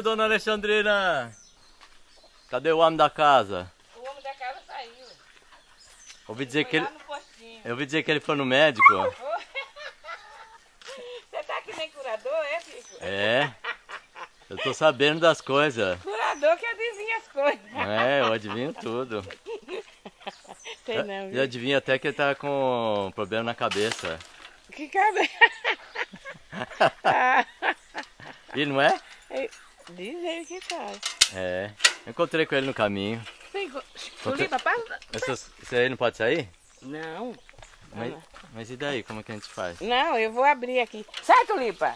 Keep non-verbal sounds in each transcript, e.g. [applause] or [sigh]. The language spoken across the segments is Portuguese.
Cadê dona Alexandrina? Cadê o homem da casa? O homem da casa saiu. Ouvi dizer que ele, eu ouvi dizer que ele foi no médico. [laughs] Você tá que nem curador, é, Fico? É. Eu tô sabendo das coisas. Curador que adivinha as coisas. É, eu adivinho tudo. [laughs] Sei não, Eu adivinho até que ele tá com problema na cabeça. Que cabelo. [laughs] Ah, E não é? Diz ele que tá. É. Eu encontrei com ele no caminho. Fico. Tulipa, passa. Essas, isso aí não pode sair? Não. Mas, mas e daí? Como é que a gente faz? Não, eu vou abrir aqui. Sai, Tulipa.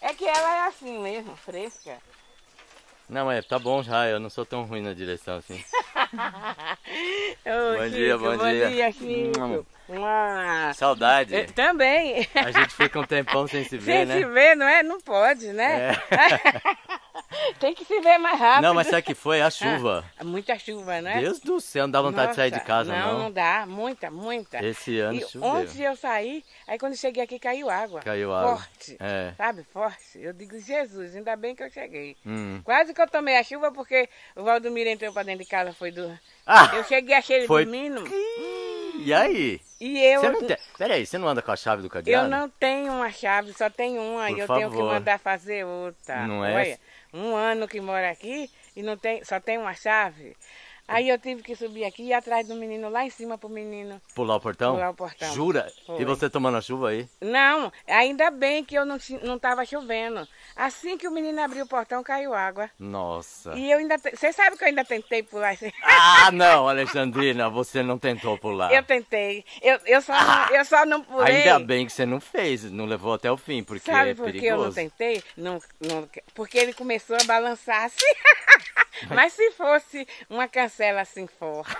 É que ela é assim mesmo, fresca. Não, é, tá bom já. Eu não sou tão ruim na direção assim. [laughs] [laughs] Ô, Bom dia, bom bom dia. dia, Chico. Ah, Saudade. eu também. A gente fica um tempão sem se [laughs] ver, Sem né? se ver, não é? Não pode, né? É. [laughs] Tem que se ver mais rápido. Não, mas sabe que foi? A chuva. Muita chuva, né? Deus do céu, não dá vontade de sair de Nossa, casa, não. não. Não, dá. Muita, muita. Esse ano e choveu. de eu sair, aí quando cheguei aqui caiu água. Caiu água. Forte. É. Sabe? Forte. Eu digo, Jesus, ainda bem que eu cheguei. Hum. Quase que eu tomei a chuva porque o Valdomiro entrou pra dentro de casa, foi do. Ah! Eu cheguei, achei ele Foi- dormindo. E aí? E eu. Você não tem... Peraí, você não anda com a chave do cadeado? Eu não tenho uma chave, só tenho uma Por e eu tenho que favor. mandar fazer outra. Não é? Olha, um ano que mora aqui e não tem, só tem uma chave. Aí eu tive que subir aqui e ir atrás do menino lá em cima pro menino. Pular o portão? Pular o portão. Jura? Foi. E você tomando a chuva aí? Não, ainda bem que eu não, não tava chovendo. Assim que o menino abriu o portão, caiu água. Nossa. E eu ainda. Você sabe que eu ainda tentei pular. [laughs] Ah, não, Alexandrina, você não tentou pular. Eu tentei. Eu, eu, só, não, eu só não pulei. Ainda bem que você não fez, não levou até o fim, porque Sabe é por que perigoso. eu não tentei? Não, não, porque ele começou a balançar assim. [laughs] Mas se fosse uma cancela assim forte,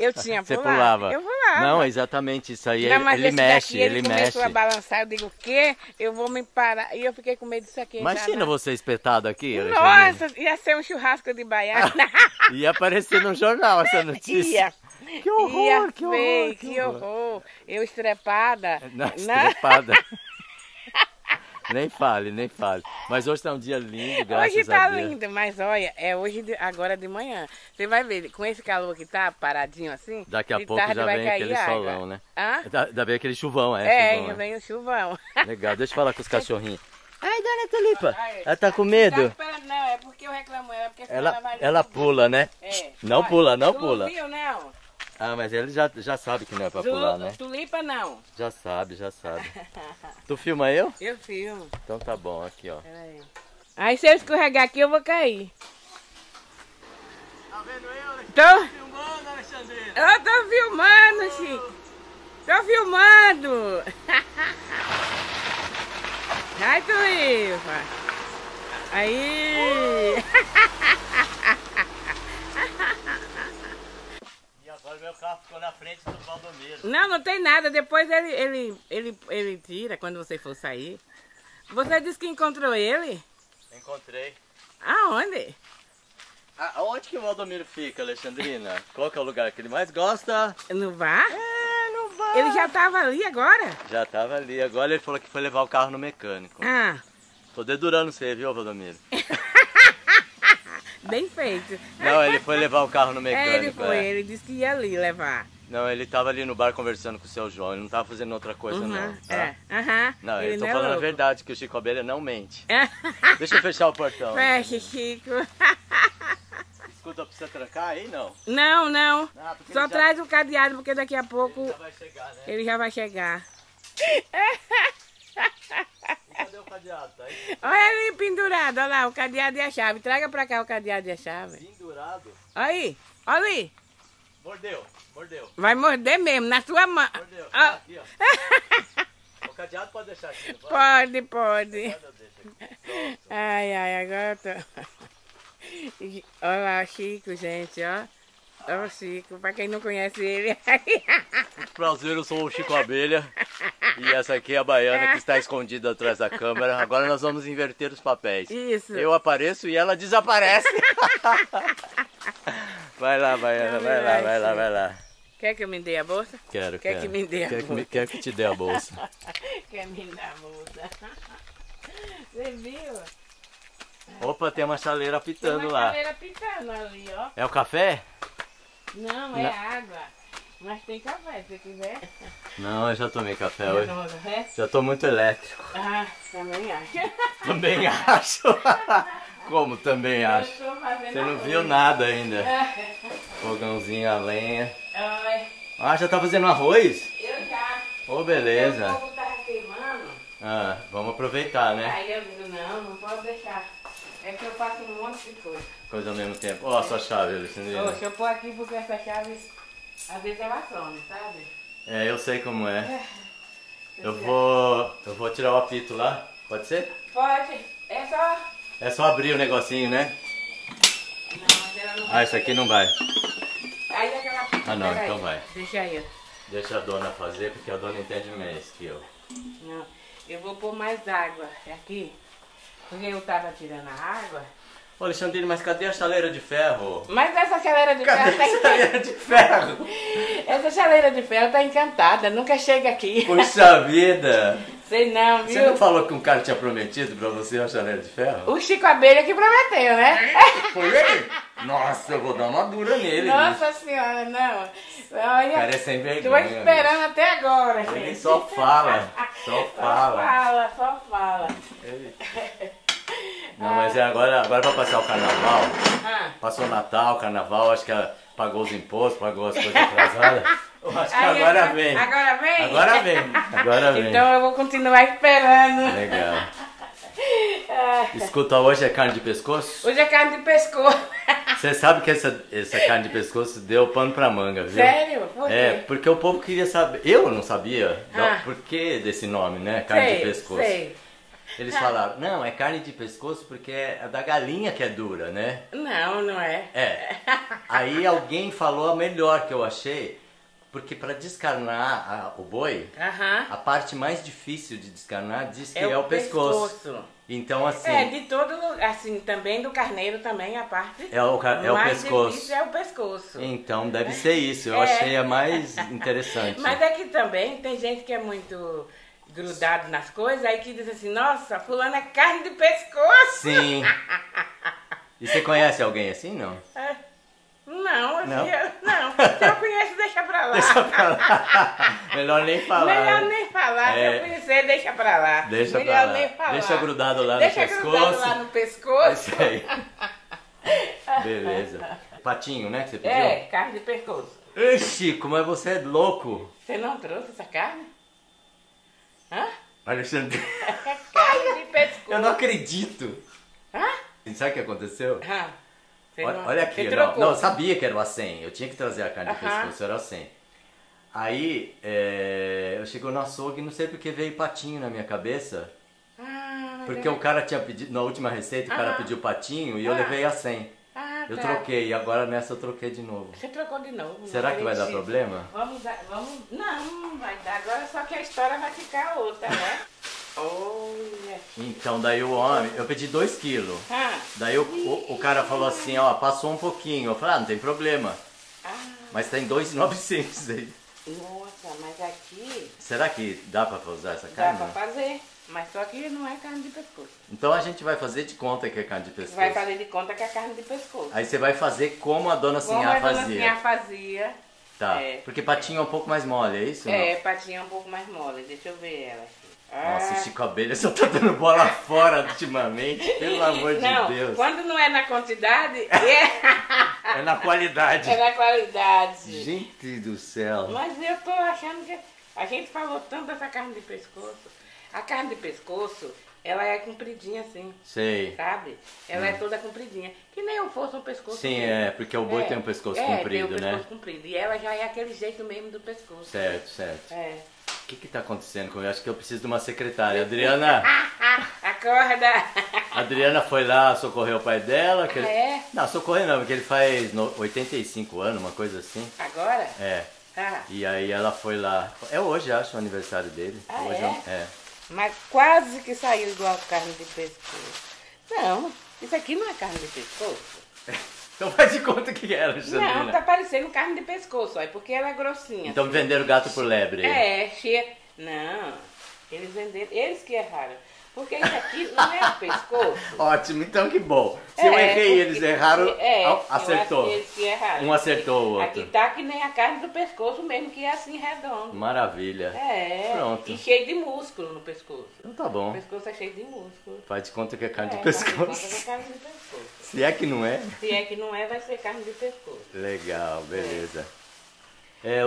eu tinha Você pulado. pulava. Eu pulava. Não, exatamente isso aí. Não, ele mexe, ele, ele começou mexe. a balançar. Eu digo, o quê? Eu vou me parar. E eu fiquei com medo disso aqui. Imagina na- você espetado aqui. Nossa, ia ser um churrasco de baiana. [laughs] Ia aparecer no jornal essa notícia. ia. Que horror, ia que horror, que que horror. horror. Eu estrepada. Não, Não. estrepada. [laughs] nem fale, nem fale. Mas hoje tá um dia lindo, [laughs] graças Hoje tá a Deus. lindo, mas olha, é hoje, de- agora de manhã. Você vai ver, com esse calor que tá paradinho assim. Daqui a pouco já vai vem cair aquele água. solão, né? Hã? Dá, dá bem aquele chuvão, é. É, chuvão, já vem o chuvão. [laughs] Legal, deixa eu falar com os cachorrinhos. Ai, dona Tulipa, ela tá com medo? Tá não, é porque eu reclamo ela, porque Ela, vai... ela pula, né? É. Não Olha, pula, não pula. viu, não? Ah, mas ele já, já sabe que não é pra Tu- pular, né? Tulipa, não. Já sabe, já sabe. [laughs] Tu filma eu? Eu filmo. Então tá bom, aqui ó. Peraí. Aí se eu escorregar aqui, eu vou cair. Tá vendo eu, Tô, Filmando, Alexandrina. eu tô filmando, Chico. Tô filmando. [laughs] Ai, Tulipa. Aí. [laughs] E agora meu carro ficou na frente do Valdomiro. Não, não tem nada. Depois ele, ele, ele, ele tira quando você for sair. Você disse que encontrou ele? Encontrei. Aonde? Ah, onde que o Valdomiro fica, Alexandrina? Qual que é o lugar que ele mais gosta? No bar? É, não vai. Ele já tava ali agora? Já tava ali. Agora ele falou que foi levar o carro no mecânico. Ah, Tô dedurando você, viu, Valdomiro? [laughs] bem feito. Não, ele foi levar o carro no É, mecânico. ele foi, é. ele disse que ia ali levar. Não, ele tava ali no bar conversando com o seu João. Ele não tava fazendo outra coisa, Uhum, não. tá? É, aham. Não, ele eu tô é falando a verdade, que o Chico Abelha não mente. É. [laughs] Deixa eu fechar o portão. Fecha, Chico. Escuta, precisa trancar aí, não? Não, não. Ah, Só ele já- traz o cadeado, porque daqui a pouco Já vai chegar, né? ele já vai chegar. [laughs] Cadê o cadeado? Tá Olha ali pendurado, olha lá, o cadeado e a chave. Traga pra cá o cadeado e a chave. pendurado. Aí, olha ali. Mordeu, mordeu, Vai morder mesmo, na sua mão. mordeu. Ah. Aqui, ó. [laughs] O cadeado pode deixar aqui, pode? Pode, pode. Ai, ai, agora eu tô... [laughs] Olha lá, Chico, gente, ó. Olha o Chico, pra quem não conhece ele. Prazer, eu sou o Chico Abelha. E essa aqui é a baiana que está escondida atrás da câmera. Agora nós vamos inverter os papéis. Isso. Eu apareço e ela desaparece. [laughs] Vai lá, baiana, vai lá, vai lá, vai lá. Quer que eu me dê a bolsa? Quero, Quer quero. que me dê a quer que, me- bolsa? quer que te dê a bolsa. [laughs] Quer me dar a bolsa? [laughs] Você viu? Opa, tem uma chaleira Tem apitando uma lá. chaleira pitando ali, ó. É o café? Não, é Não. água. Mas tem café, se quiser. Não, eu já tomei café hoje. Não, café? Já tô muito elétrico. Ah, também acho. [laughs] Também acho. [laughs] Como também acho? Eu fazendo Você não viu nada ainda. Fogãozinho a lenha. Ai, Ah, já tá fazendo arroz? eu já. Ô, O beleza. fogo tava queimando. Ah, vamos aproveitar, né? Aí eu digo, não, não posso deixar. É que eu faço um monte de coisa. Coisa ao mesmo tempo. Ó, a sua chave, Alexandrina. Ô, deixa eu pôr aqui porque essa chave, às vezes ela some, sabe? É, eu sei como é. Eu Você- vou. Eu vou tirar o apito lá. Pode ser? Pode. É só... É só abrir o negocinho, né? Não, mas ela não Ah, isso aqui não vai. Aí aquela... Ah, não, Pera aí. então vai. Deixa aí. Deixa a dona fazer, porque a dona entende mais que eu. Não, eu vou pôr mais água aqui. Porque eu tava tirando a água. Ô, Alexandrina, mas cadê a chaleira de ferro? Mas essa chaleira de Cadê ferro a tá chaleira de ferro? [laughs] Essa chaleira de ferro tá encantada, nunca chega aqui. Puxa [laughs] vida! Sei não, Você viu? não falou que um cara tinha prometido pra você uma chaleira de ferro? O Chico Abelha que prometeu, né? Foi ele? Nossa, eu vou dar uma dura [laughs] nele. Nossa senhora, não. Olha, cara é sem tô vergonha. esperando até agora, bicho. Ele gente. só fala, só Só fala. fala, só fala. Ele- [laughs] Não, mas é agora, agora pra passar o carnaval. Ah, Passou o Natal, Carnaval, acho que ela pagou os impostos, pagou as coisas atrasadas. Eu acho que aí agora vem. Agora vem? Agora vem, agora vem. Então eu vou continuar esperando. Legal. Ah, Escuta, hoje é carne de pescoço? Hoje é carne de pescoço. Você sabe que essa, essa carne de pescoço deu pano pra manga, viu? Sério? Por quê? É, porque o povo queria saber. Eu não sabia Ah. por que desse nome, né? Carne sei, de pescoço. Sei. Eles falaram, não, é carne de pescoço porque é a da galinha que é dura, né? Não, não é. É. Aí alguém falou a melhor que eu achei, porque para descarnar a- o boi, Aham. a parte mais difícil de descarnar diz que É é, o pescoço. pescoço. Então assim, É, de todo lugar, assim, também do carneiro também a parte É o é o pescoço. difícil é o pescoço. então deve ser isso. Eu É. achei a mais [laughs] interessante. Mas é que também tem gente que é muito grudado nas coisas, aí que diz assim, nossa, fulano é carne de pescoço. Sim. [laughs] E você conhece alguém assim, não? É. Não, assim, Não? eu- não. Se eu conheço, deixa pra lá. Deixa pra lá. [laughs] Melhor nem falar. Melhor nem falar, se É. eu conhecer, deixa pra lá. Deixa Melhor pra lá. nem falar. Deixa grudado lá no Deixa pescoço. grudado lá no É pescoço. isso aí. [laughs] Beleza. Patinho, né, que você pediu? É, carne de pescoço. Ei, Chico, mas você é louco. Você não trouxe essa carne? Hã? Alexandre. [laughs] De pescoço. Eu não acredito. Hã? Sabe o que aconteceu? Hã? Olha, olha, aqui, não, não, eu sabia que era o A100, eu tinha que trazer a carne de pescoço, era o A100. Aí é, eu chegou no açougue, não sei porque veio patinho na minha cabeça, Ah, porque é- o cara tinha pedido, na última receita o cara pediu patinho e eu levei A100. Eu tá. troquei, agora nessa eu troquei de novo. Você trocou de novo. Será que vai dar problema? Vamos, vamos. Não, não vai dar. Agora só que a história vai ficar outra, né? [laughs] Olha. Então, daí o homem, eu pedi 2 quilos. Ah. Daí o, o, o, cara falou assim, ó, passou um pouquinho. Eu falei, ah, não tem problema. Ah. Mas tem 2,900 aí. Nossa, mas aqui... Será que dá pra usar essa carne? Dá pra fazer. Mas só que não é carne de pescoço. Então a gente vai fazer de conta que é carne de pescoço. Vai fazer de conta que é carne de pescoço. Aí você vai fazer como a dona Como Sinhá a dona fazia. Sinhá fazia. Tá. É. Porque patinho é um pouco mais mole, é isso? É, patinha um pouco mais mole. Deixa eu ver ela aqui. Nossa, Ah. Chico Abelha só tá dando bola fora ultimamente. Pelo [laughs] amor não, de Deus. quando não é na quantidade, [laughs] é, É na qualidade. é na qualidade. Gente do céu. Mas eu tô achando que a gente falou tanto dessa carne de pescoço. A carne de pescoço, ela é compridinha assim, Sei. sabe? Ela é toda compridinha. Que nem eu fosse um pescoço. Sim, mesmo. é, porque o boi tem um pescoço é, comprido, tem um né? pescoço comprido. E ela já é aquele jeito mesmo do pescoço. Certo, certo. É. O que que tá acontecendo comigo? Acho que eu preciso de uma secretária. Adriana, [laughs] Acorda! a Adriana foi lá socorrer o pai dela. Que Ah, ele- é? Não, socorrer não, porque ele faz no- 85 anos, uma coisa assim. Agora? É. Ah, E aí ela foi lá. É hoje, acho, o aniversário dele. Ah, hoje é? é. Mas quase que saiu igual carne de pescoço. Não, isso aqui não é carne de pescoço. [laughs] Então faz de conta que era, Alexandrina. Não, tá parecendo carne de pescoço, é porque ela é grossinha. Então venderam gato por lebre. É, cheia. Não, eles venderam, eles que erraram. Porque isso aqui não é o pescoço. [laughs] Ótimo, então que bom. Se eu É, errei, porque- eles erraram, é, eu acertou. eles erraram. Um acertou o outro. Aqui tá que nem a carne do pescoço mesmo, que é assim redondo. Maravilha. É, Pronto. e cheio de músculo no pescoço. Então tá O bom. pescoço é cheio de músculo. Faz de conta que é carne É, de faz de conta que é pescoço. carne de pescoço. Se é que não é. Se é que não é, vai ser carne de pescoço. Legal, beleza. É,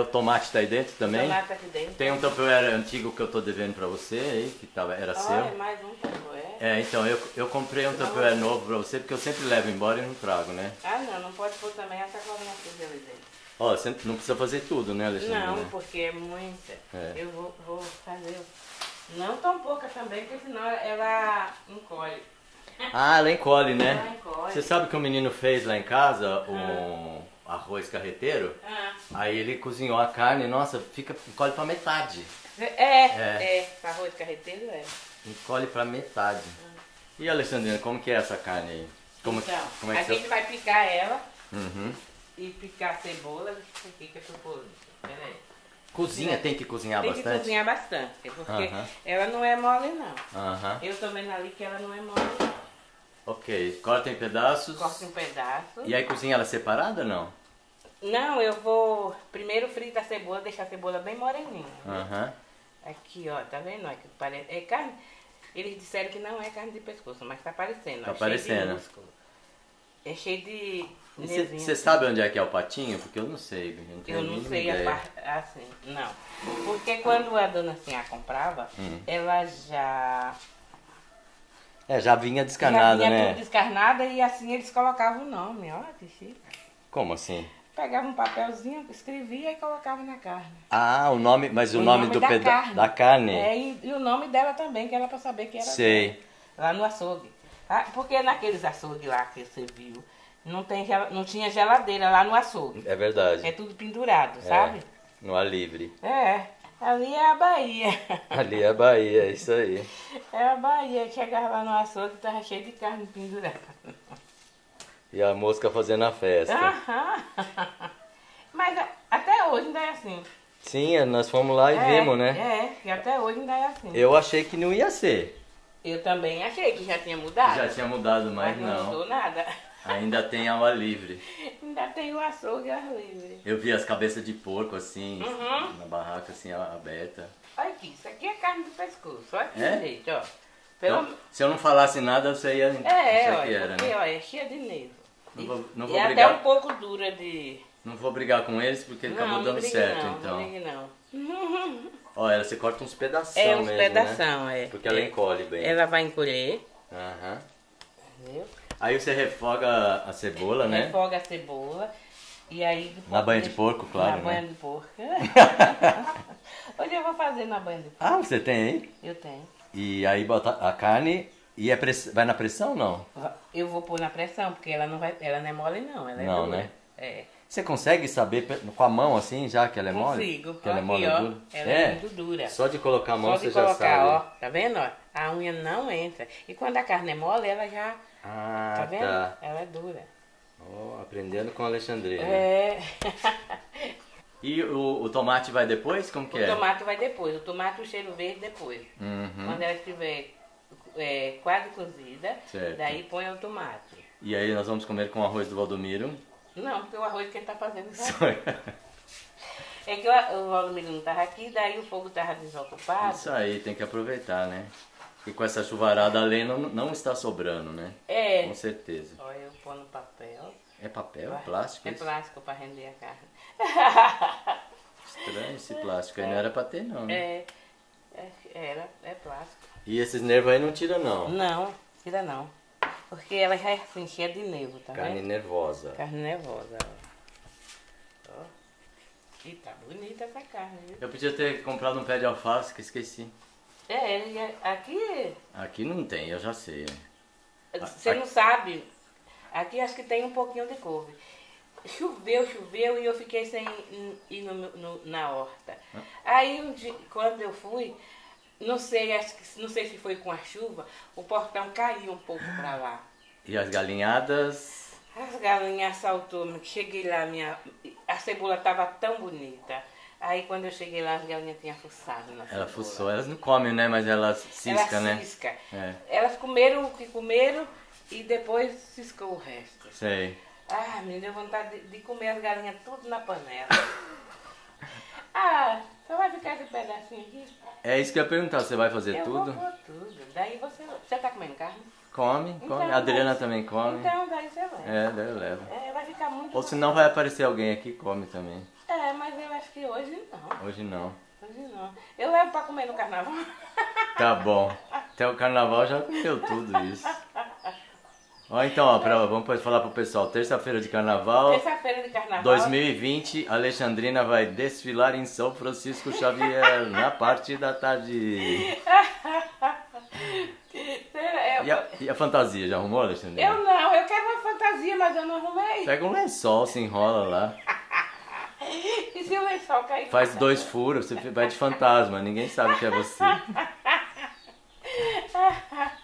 o tomate tá aí dentro também? Tomate aqui dentro. Tem um Tupperware antigo que eu tô devendo pra você aí, que tava, era Olha, seu. mais um tabué. É, então, eu, eu comprei um Tupperware novo pra você, porque eu sempre levo embora e não trago, né? Ah, não, não pode pôr também a sacolinha suja ali dentro. Ó, você não precisa fazer tudo, né, Alexandre? Não, né? porque é muita. É. Eu vou, vou fazer. Não tão pouca também, porque senão ela encolhe. Ah, ela encolhe, né? Ela encolhe. Você sabe que o menino fez lá em casa um arroz carreteiro? Ah, Aí ele cozinhou a carne, nossa, fica, encolhe pra metade. é, É. é, arroz carreteiro é. Encolhe pra metade. E Alexandrina, como que é essa carne aí? Como, então, como é a que gente vai picar ela Uhum. e picar a cebola. Aqui que eu tô. Peraí. Cozinha, tem que cozinhar Tem que bastante? cozinhar bastante, porque Aham. ela não é mole não. Aham. Eu tô vendo ali que ela não é mole não. Ok, corta em pedaços. Corta um pedaço. E aí cozinha ela separada ou não? Não, eu vou primeiro fritar a cebola, deixar a cebola bem moreninha. Aham. Aqui, ó, tá vendo? parece, é carne. Eles disseram que não é carne de pescoço, mas tá parecendo. Tá ó, Cheio parecendo. É cheio de. Você nervinho. sabe onde é que é o patinho? Porque eu não sei. não Eu a não sei a ideia. parte. Assim, não. Porque quando a dona Sinha comprava, Hum. ela já. É, já vinha já descarnada, vinha né? descarnada e assim eles colocavam o nome, ó, que chique. Como assim? Pegava um papelzinho, escrevia e colocava na carne. Ah, o nome, mas o, O nome, nome do da peda carne. da carne. É, e, e o nome dela também, que era pra saber que era Sei. lá no açougue. Ah, porque naqueles açougues lá que você viu, não, tem, não tinha geladeira lá no açougue. É verdade. É tudo pendurado, É, sabe? no ar livre. É, ali é a Bahia. [laughs] Ali é a Bahia, é isso aí. É a Bahia. Chegava lá no açougue e tava cheio de carne pendurada. E a mosca fazendo a festa. [laughs] Mas até hoje ainda é assim. Sim, nós fomos lá e é, vimos, né? É, e até hoje ainda é assim. Eu achei que não ia ser. Eu também achei que já tinha mudado. Já tinha mudado, mas mas não não. mudou nada. Ainda tem ar livre. [laughs] Ainda tem o açougue ao livre. Eu vi as cabeças de porco assim, Uhum. na barraca assim aberta. Olha aqui, isso aqui é carne do pescoço. Olha que É? jeito, ó. Pelo... Então, se eu não falasse nada, você ia É, achar olha, era, porque, né? olha, é cheia de nervo. Não vou, não vou é até brigar, um pouco dura de... não vou brigar com eles porque não, acabou dando brigue certo, não, então. não brigue não. Olha, você corta uns pedaços É uns mesmo, pedação, né? é. Porque ela É. encolhe bem. Ela vai encolher, Aham. entendeu? Aí você refoga a cebola, né? Refoga a cebola. E aí... Na banha de porco, claro, Na né? banha de porco. [laughs] Hoje eu vou fazer na banha de porco. Ah, você tem aí? Eu tenho. E aí bota a carne e é press... vai na pressão ou não? Eu vou pôr na pressão, porque ela não vai, ela não é mole não, ela é Não, dura. né? É. Você consegue saber com a mão assim, já que ela é mole? Consigo. Que ela é mole ó, dura? ela é muito dura. Só de colocar a mão Só você de já colocar, sabe. ó, tá vendo? ó? A unha não entra. E quando a carne é mole, ela já, Ah, tá vendo? tá. Ela é dura. Ó, aprendendo com a Alexandrina. É. E o, o tomate vai depois? Como que o é? tomate vai depois. O tomate o cheiro verde depois. Uhum. Quando ela estiver é, quase cozida, Certo. daí põe o tomate. E aí nós vamos comer com o arroz do Valdomiro. Não, porque o arroz que ele tá fazendo. Isso É que o, o Valdomiro não tava aqui, daí o fogo tava desocupado. aí, tem que aproveitar, né? E com essa chuvarada a lenha não, não está sobrando, né? É. Com certeza. Olha, eu pôr no papel. É papel? Plástico? É isso? plástico para render a carne. Estranho esse plástico aí, não era pra ter não. né? É, é, era, é plástico. E esses nervos aí não tira não. Não, tira não. Porque ela já é assim, cheia de nervo, tá Carne vendo? nervosa. Carne nervosa, ó. Ó. E tá bonita essa carne, viu? Eu podia ter comprado um pé de alface que esqueci. É, ele é- aqui, Aqui não tem, eu já sei. você não sabe, aqui acho que tem um pouquinho de couve. Choveu, choveu e eu fiquei sem ir no, no- na horta. Aí um dia, quando eu fui, não sei, acho que, não sei se foi com a chuva, o portão caiu um pouco pra lá. E as galinhadas. As galinhas saltou, cheguei lá, minha, a cebola estava tão bonita. Aí quando eu cheguei lá, as galinhas tinham fuçado na Ela cebola. fuçou, elas não comem, né? Mas elas cisca, Ela né? cisca. É. Elas comeram o que comeram e depois ciscou o resto. Sei. Ah, me deu vontade de, de comer as galinhas tudo na panela. [laughs] ah, só vai ficar esse pedacinho aqui? É isso que eu ia perguntar, você vai fazer eu tudo? vou pôr tudo. Daí você... Você tá comendo carne? Come, come. Então, a Adriana também come. Então, daí você leva. É, daí eu levo. É, vai ficar muito Ou senão vai aparecer alguém aqui e come também. É, mas eu acho que hoje não. Hoje não. Hoje não. Eu levo pra comer no carnaval. Tá bom. [laughs] Até o carnaval já comeu tudo isso. [laughs] Ó, então, ó, pra, vamos falar pro pessoal. Terça-feira de carnaval. Terça-feira de carnaval. 2020, Alexandrina vai desfilar em São Francisco Xavier [laughs] na parte da tarde. Eu, E a, e a fantasia, já arrumou, Alexandrina? eu não, eu quero uma fantasia, mas eu não arrumei. Pega um lençol, se enrola lá. [laughs] E se o lençol cair? Faz dois furos, você vai de fantasma, ninguém sabe que é você. [laughs]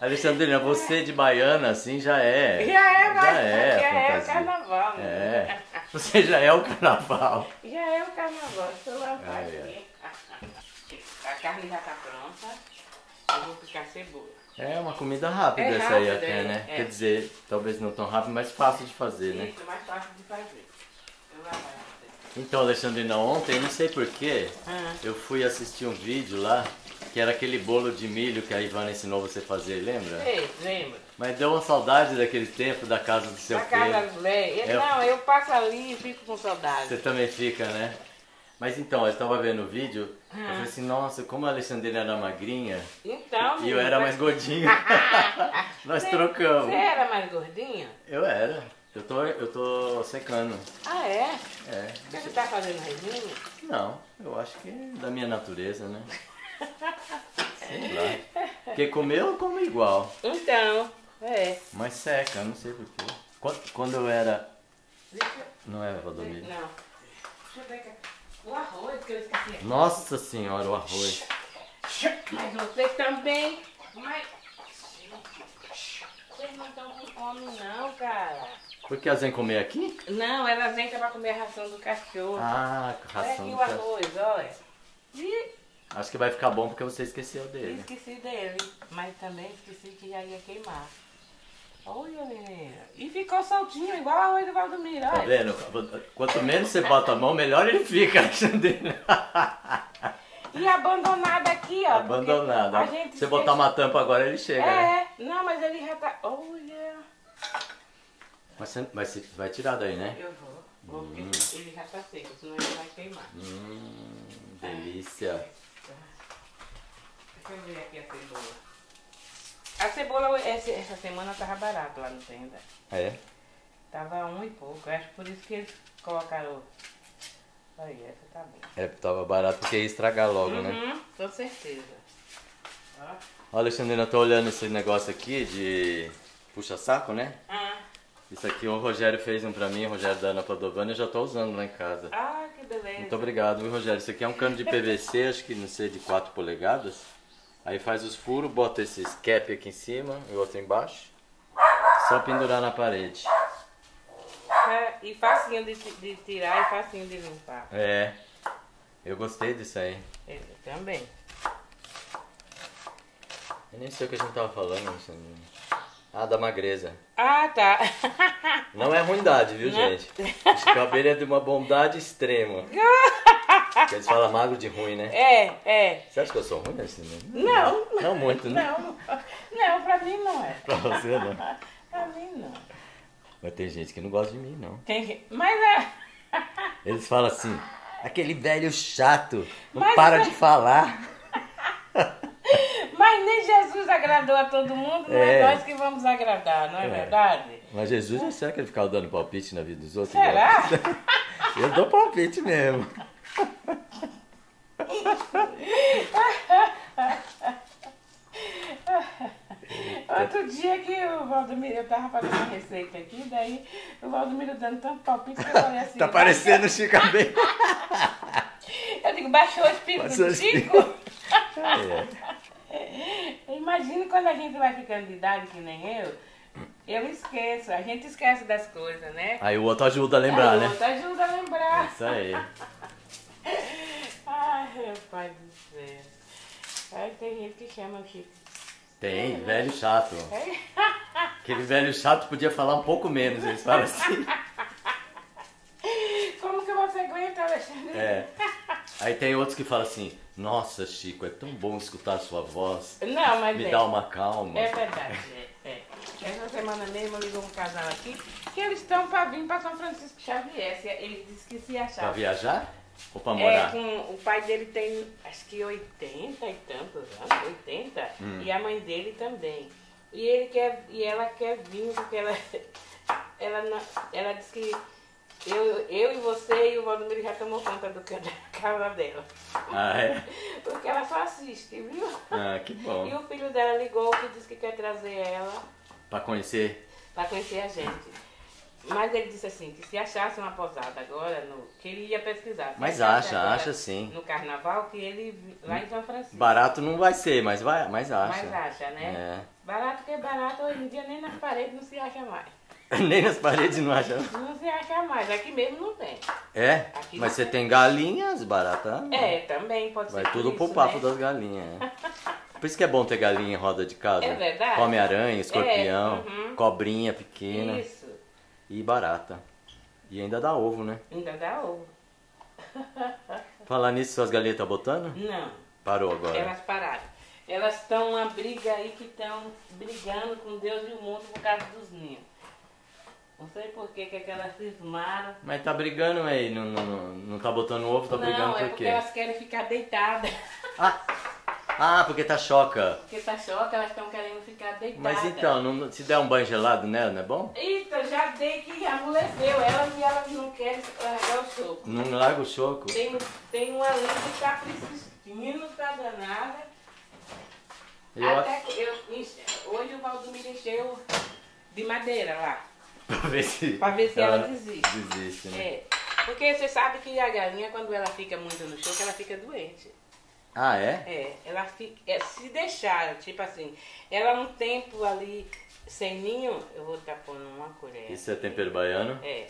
Alexandrina, você de baiana, assim, já é. Já é, mas Já é, já a é o carnaval. né? É. Você já é o carnaval. Já é o carnaval. Deixa eu lavar Ai, aqui. A carne já tá pronta. Eu vou picar cebola. É uma comida rápida É essa aí até, é, né? é. Quer dizer, talvez não tão rápido, mas fácil de fazer, né? Isso é mais fácil de fazer. Você. Então, Alexandrina, ontem, não sei porquê, Ah. eu fui assistir um vídeo lá, que era aquele bolo de milho que a Ivana ensinou você a fazer, lembra? Ei, lembra? Mas deu uma saudade daquele tempo da casa do seu casa filho. das velhas. É. Não, eu passo ali e fico com saudade. Você também fica, né? Mas então, eu estava vendo o vídeo, eu falei assim, nossa, como a Alexandrina era magrinha Então, e eu era mais gordinho. [laughs] Nós Você- trocamos. Você era mais gordinha? Eu era. Eu tô, eu tô secando. Ah, é? É. Você tá fazendo regime? Não, eu acho que é da minha natureza, né? Sei lá. Porque comer eu como igual, Então, é. mas seca, não sei porquê. Quando, quando eu era. Deixa eu... Não é, Valdomiro? Não. Deixa eu ver aqui. O arroz que eu esqueci. Nossa senhora, o arroz. Mas você também. Mas. Vocês não estão com fome, não, cara. Porque elas vêm comer aqui? Não, elas entram pra comer a ração do cachorro. Ah, olha ração. aqui do o arroz, olha. Ih, Acho que vai ficar bom porque você esqueceu dele. esqueci dele. Mas também esqueci que já ia queimar. Olha, menina. E ficou soltinho, igual o arroz do Valdomiro, Tá vendo? Quanto menos você bota a mão, melhor ele fica, Alexandrina. E abandonado aqui, ó. porque Abandonado. A gente Se você botar uma tampa agora, ele chega, né? É, não, mas ele já tá. Olha. Mas você, mas você vai tirar daí, né? Eu vou. Vou porque Hum. ele já tá seco, senão ele vai queimar. Hum, delícia. Deixa eu ver aqui a cebola. A cebola essa, semana tava barato lá no tenda. É? Tava um e pouco. Acho por isso que eles colocaram. Aí, essa tá bom. É, tava barato porque ia estragar logo, né? Uhum, com certeza. Ó. Ó, Alexandrina, eu tô olhando esse negócio aqui de puxa-saco, né? Ah, Isso aqui o Rogério fez um pra mim, o Rogério da Ana Padovani, eu já tô usando lá em casa. ah, que beleza. Muito obrigado, viu, Rogério? Isso aqui é um cano de PVC, acho que não sei, de 4 polegadas. Aí faz os furos, bota esse cap aqui em cima e outro embaixo. Só pendurar na parede. É, e facinho de, de tirar e facinho de limpar. É, eu gostei disso aí. Eu também. Eu nem sei o que a gente tava falando, Alexandrina. Ah, da magreza. Ah, tá. Não é ruindade, viu, Não. gente? Esse cabelo é de uma bondade extrema. Porque eles falam magro de ruim, né? É, é. Você acha que eu sou ruim, Alexandrina? Não. Não muito, né? Não, não, pra mim não é. Pra você, não. Pra mim não. Mas tem gente que não gosta de mim, não. Tem que... Mas é. Eles falam assim, aquele velho chato, não Mas- para de falar. Mas nem Jesus agradou a todo mundo, não é, É. nós que vamos agradar, não é, É. verdade? Mas Jesus, será que ele ficava dando palpite na vida dos outros? Será? Eu dou palpite mesmo. [laughs] Outro dia que o Valdomiro, eu tava fazendo uma receita aqui, daí o Valdomiro dando tanto palpite que eu falei assim. Tá parecendo o Chico. [laughs] Eu digo, baixou o espírito Baixou do Chico? É. Imagina quando a gente vai ficando de idade que nem eu, eu esqueço, a gente esquece das coisas, né? Aí o outro ajuda a lembrar, Aí o né? outro ajuda a lembrar. Isso aí. [laughs] Rapaz do céu. Aí tem gente que chama o Chico. Tem, velho chato. É? Aquele velho chato podia falar um pouco menos, eles falam assim. [laughs] Como que você aguenta, Alexandre? É. Aí tem outros que falam assim, nossa Chico, é tão bom escutar a sua voz. Não, mas Me é. dá uma calma. É verdade, é, é. Essa semana mesmo ligou um casal aqui que eles estão para vir para São Francisco Xavier. Eles disse que se Pra achavam. viajar? Ou pra É, morar? com, o pai dele tem acho que 80 e tantos anos, 80, Hum. e a mãe dele também. E ele quer, e ela quer vir porque ela, [laughs] ela, não- ela disse que eu, eu e você e o Valdomiro já tomou conta do ca- da casa dela. Ah, é? Porque ela só assiste, viu? Ah, que E bom. o filho dela ligou que disse que quer trazer ela Pra conhecer. para conhecer a gente. Mas ele disse assim, que se achasse uma posada agora, no, que ele ia pesquisar. Se Mas acha, acha sim. No carnaval, que ele lá em São Francisco. Barato não vai ser, mas, vai, mas acha. Mas acha, né? Barato que é barato, hoje em dia nem nas paredes não se acha mais. É. [laughs] Nem nas paredes não acha. Não se acha mais, aqui mesmo não tem. É? Aqui Mas você tem. tem galinhas baratas. É, também pode Vai ser tudo por pro papo né? das galinhas. é. [laughs] Por isso que é bom ter galinha em roda de casa. É verdade. Come aranha, escorpião, É, uhum. cobrinha pequena Isso, e barata. E ainda dá ovo, né? ainda dá ovo. [laughs] Falar nisso, suas galinhas tá botando? Não, Parou agora. elas pararam. Elas estão uma briga aí que estão brigando com Deus e o mundo por causa dos ninhos. Não sei por que, que, é que elas cismaram. Mas tá brigando aí, não, não, não, não tá botando ovo, tá brigando não, é por porque quê? elas querem ficar deitadas. Ah, ah, porque tá choca. Porque tá choque, elas estão querendo ficar deitadas. Mas então, não- se der um banho gelado nela, não é bom? Eita, já dei que amoleceu elas e elas não querem largar o choco. Não larga o choco. Tem, tem uma linda que tá persistindo, tá danada. Eu, Até que eu, hoje o Valdomiro encheu de madeira lá. Pra ver se, Pra ver se ela desiste. Desiste, né? É. Porque você sabe que a galinha, quando ela fica muito no choco, ela fica doente. Ah, é? É, ela fica. é, se deixar, tipo assim, ela um tempo ali sem ninho, eu vou estar pondo uma colher. Isso é tempero baiano. É.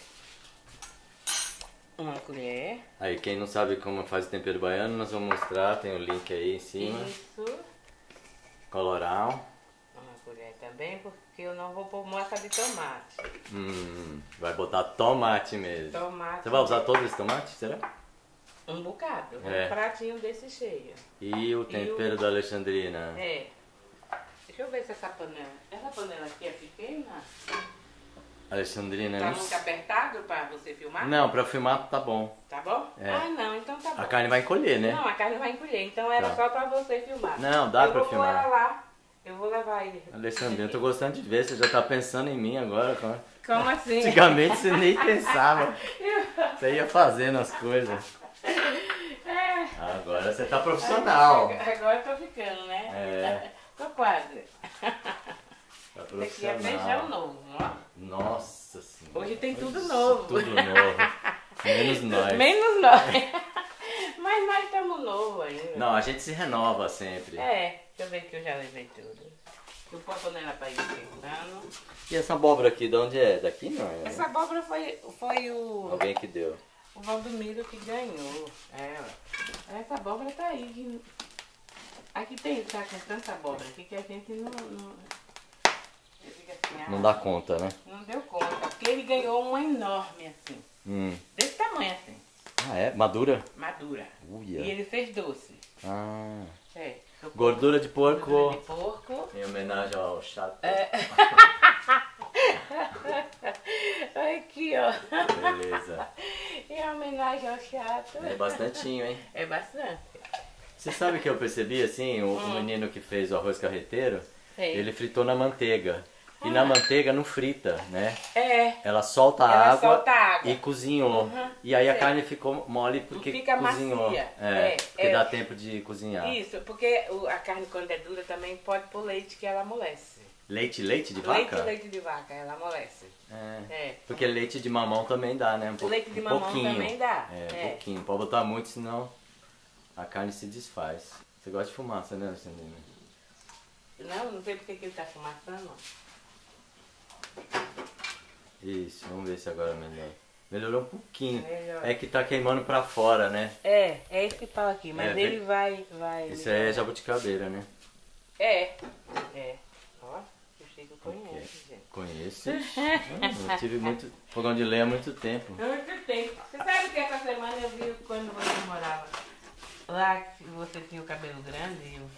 Uma colher. Aí, quem não sabe como faz o tempero baiano, nós vamos mostrar, tem o link aí em cima. Isso. Coloral. Também, porque eu não vou pôr mosca de tomate. Hum, vai botar tomate mesmo. Tomate. Você vai usar todos esses tomates, será? Um bocado. É. Um pratinho desse cheio. E o tempero da Alexandrina. É. Deixa eu ver se essa panela. Essa panela aqui é pequena? Alexandrina, Tá muito apertado pra você filmar? Não, pra filmar tá bom. Tá bom? É. Ah, não, então tá bom. A carne vai encolher, né? Não, a carne vai encolher, então era Tá. só pra você filmar. Não, dá eu pra vou filmar. pôr ela lá. Eu vou levar ele. Alexandrina, eu tô gostando de ver, você já tá pensando em mim agora. cara. Como assim? Antigamente você nem [laughs] pensava. Você ia fazendo as coisas. É. Agora você tá profissional. Agora eu tô ficando, né? É. Tô quase. Tá Esse aqui é feijão profissional. novo, ó. Nossa senhora. Hoje tem tudo Isso, novo. Tudo novo. [laughs] Menos nós. Menos nós. [laughs] Mas nós estamos novos ainda. Não, a gente se renova sempre. É, deixa eu ver que eu já levei tudo. Eu ponho a panela pra ir esquentando. E essa abóbora aqui, de onde é? Daqui não é? Essa abóbora foi, foi o, Alguém que deu. o Valdomiro que ganhou. É, essa abóbora tá aí. Aqui tem, tá com tanta abóbora aqui que a gente não. não assim, ah, Não dá conta, né? Não deu conta. Porque ele ganhou uma enorme assim. Hum. Desse tamanho assim. Ah, é? Madura? Madura. Uia. E ele fez doce. Ah. É. eu Gordura de porco. Gordura de porco. Em homenagem ao chato. É. [laughs] Aqui, ó. Beleza. [laughs] Em homenagem ao chato. É bastantinho, hein? É bastante. Você sabe que eu percebi, assim, o, o menino que fez o arroz carreteiro, Hum. Sei. ele fritou na manteiga. E na manteiga não frita, né? É. Ela solta a Ela água solta a água. e cozinhou. Uhum, E aí a sei. carne ficou mole porque Fica cozinhou. macia. É, É, porque é. dá tempo de cozinhar. Isso, porque a carne quando é dura também pode pôr leite que ela amolece. Leite, leite de Leite vaca? leite de vaca, ela amolece. É. É. Porque leite de mamão também dá, né? Um pou- Leite de mamão pouquinho. também dá. É, É. um pouquinho. Pode botar muito, senão a carne se desfaz. Você gosta de fumaça, né, Alexandrina? Não, não sei porque que ele tá fumaçando. Isso, vamos ver se agora é melhor. Melhorou um pouquinho. Melhor. É que tá queimando pra fora, né? É, é esse pau aqui, mas É, ele vem- vai, vai. Isso aí é jabuticabeira, né? É, é. Ó, o Chico conhece, gente. Conheço. Eu tive muito fogão de lenha há muito tempo. Muito tempo. Você sabe que essa semana eu vi quando você morava lá, que você tinha o cabelo grande e um.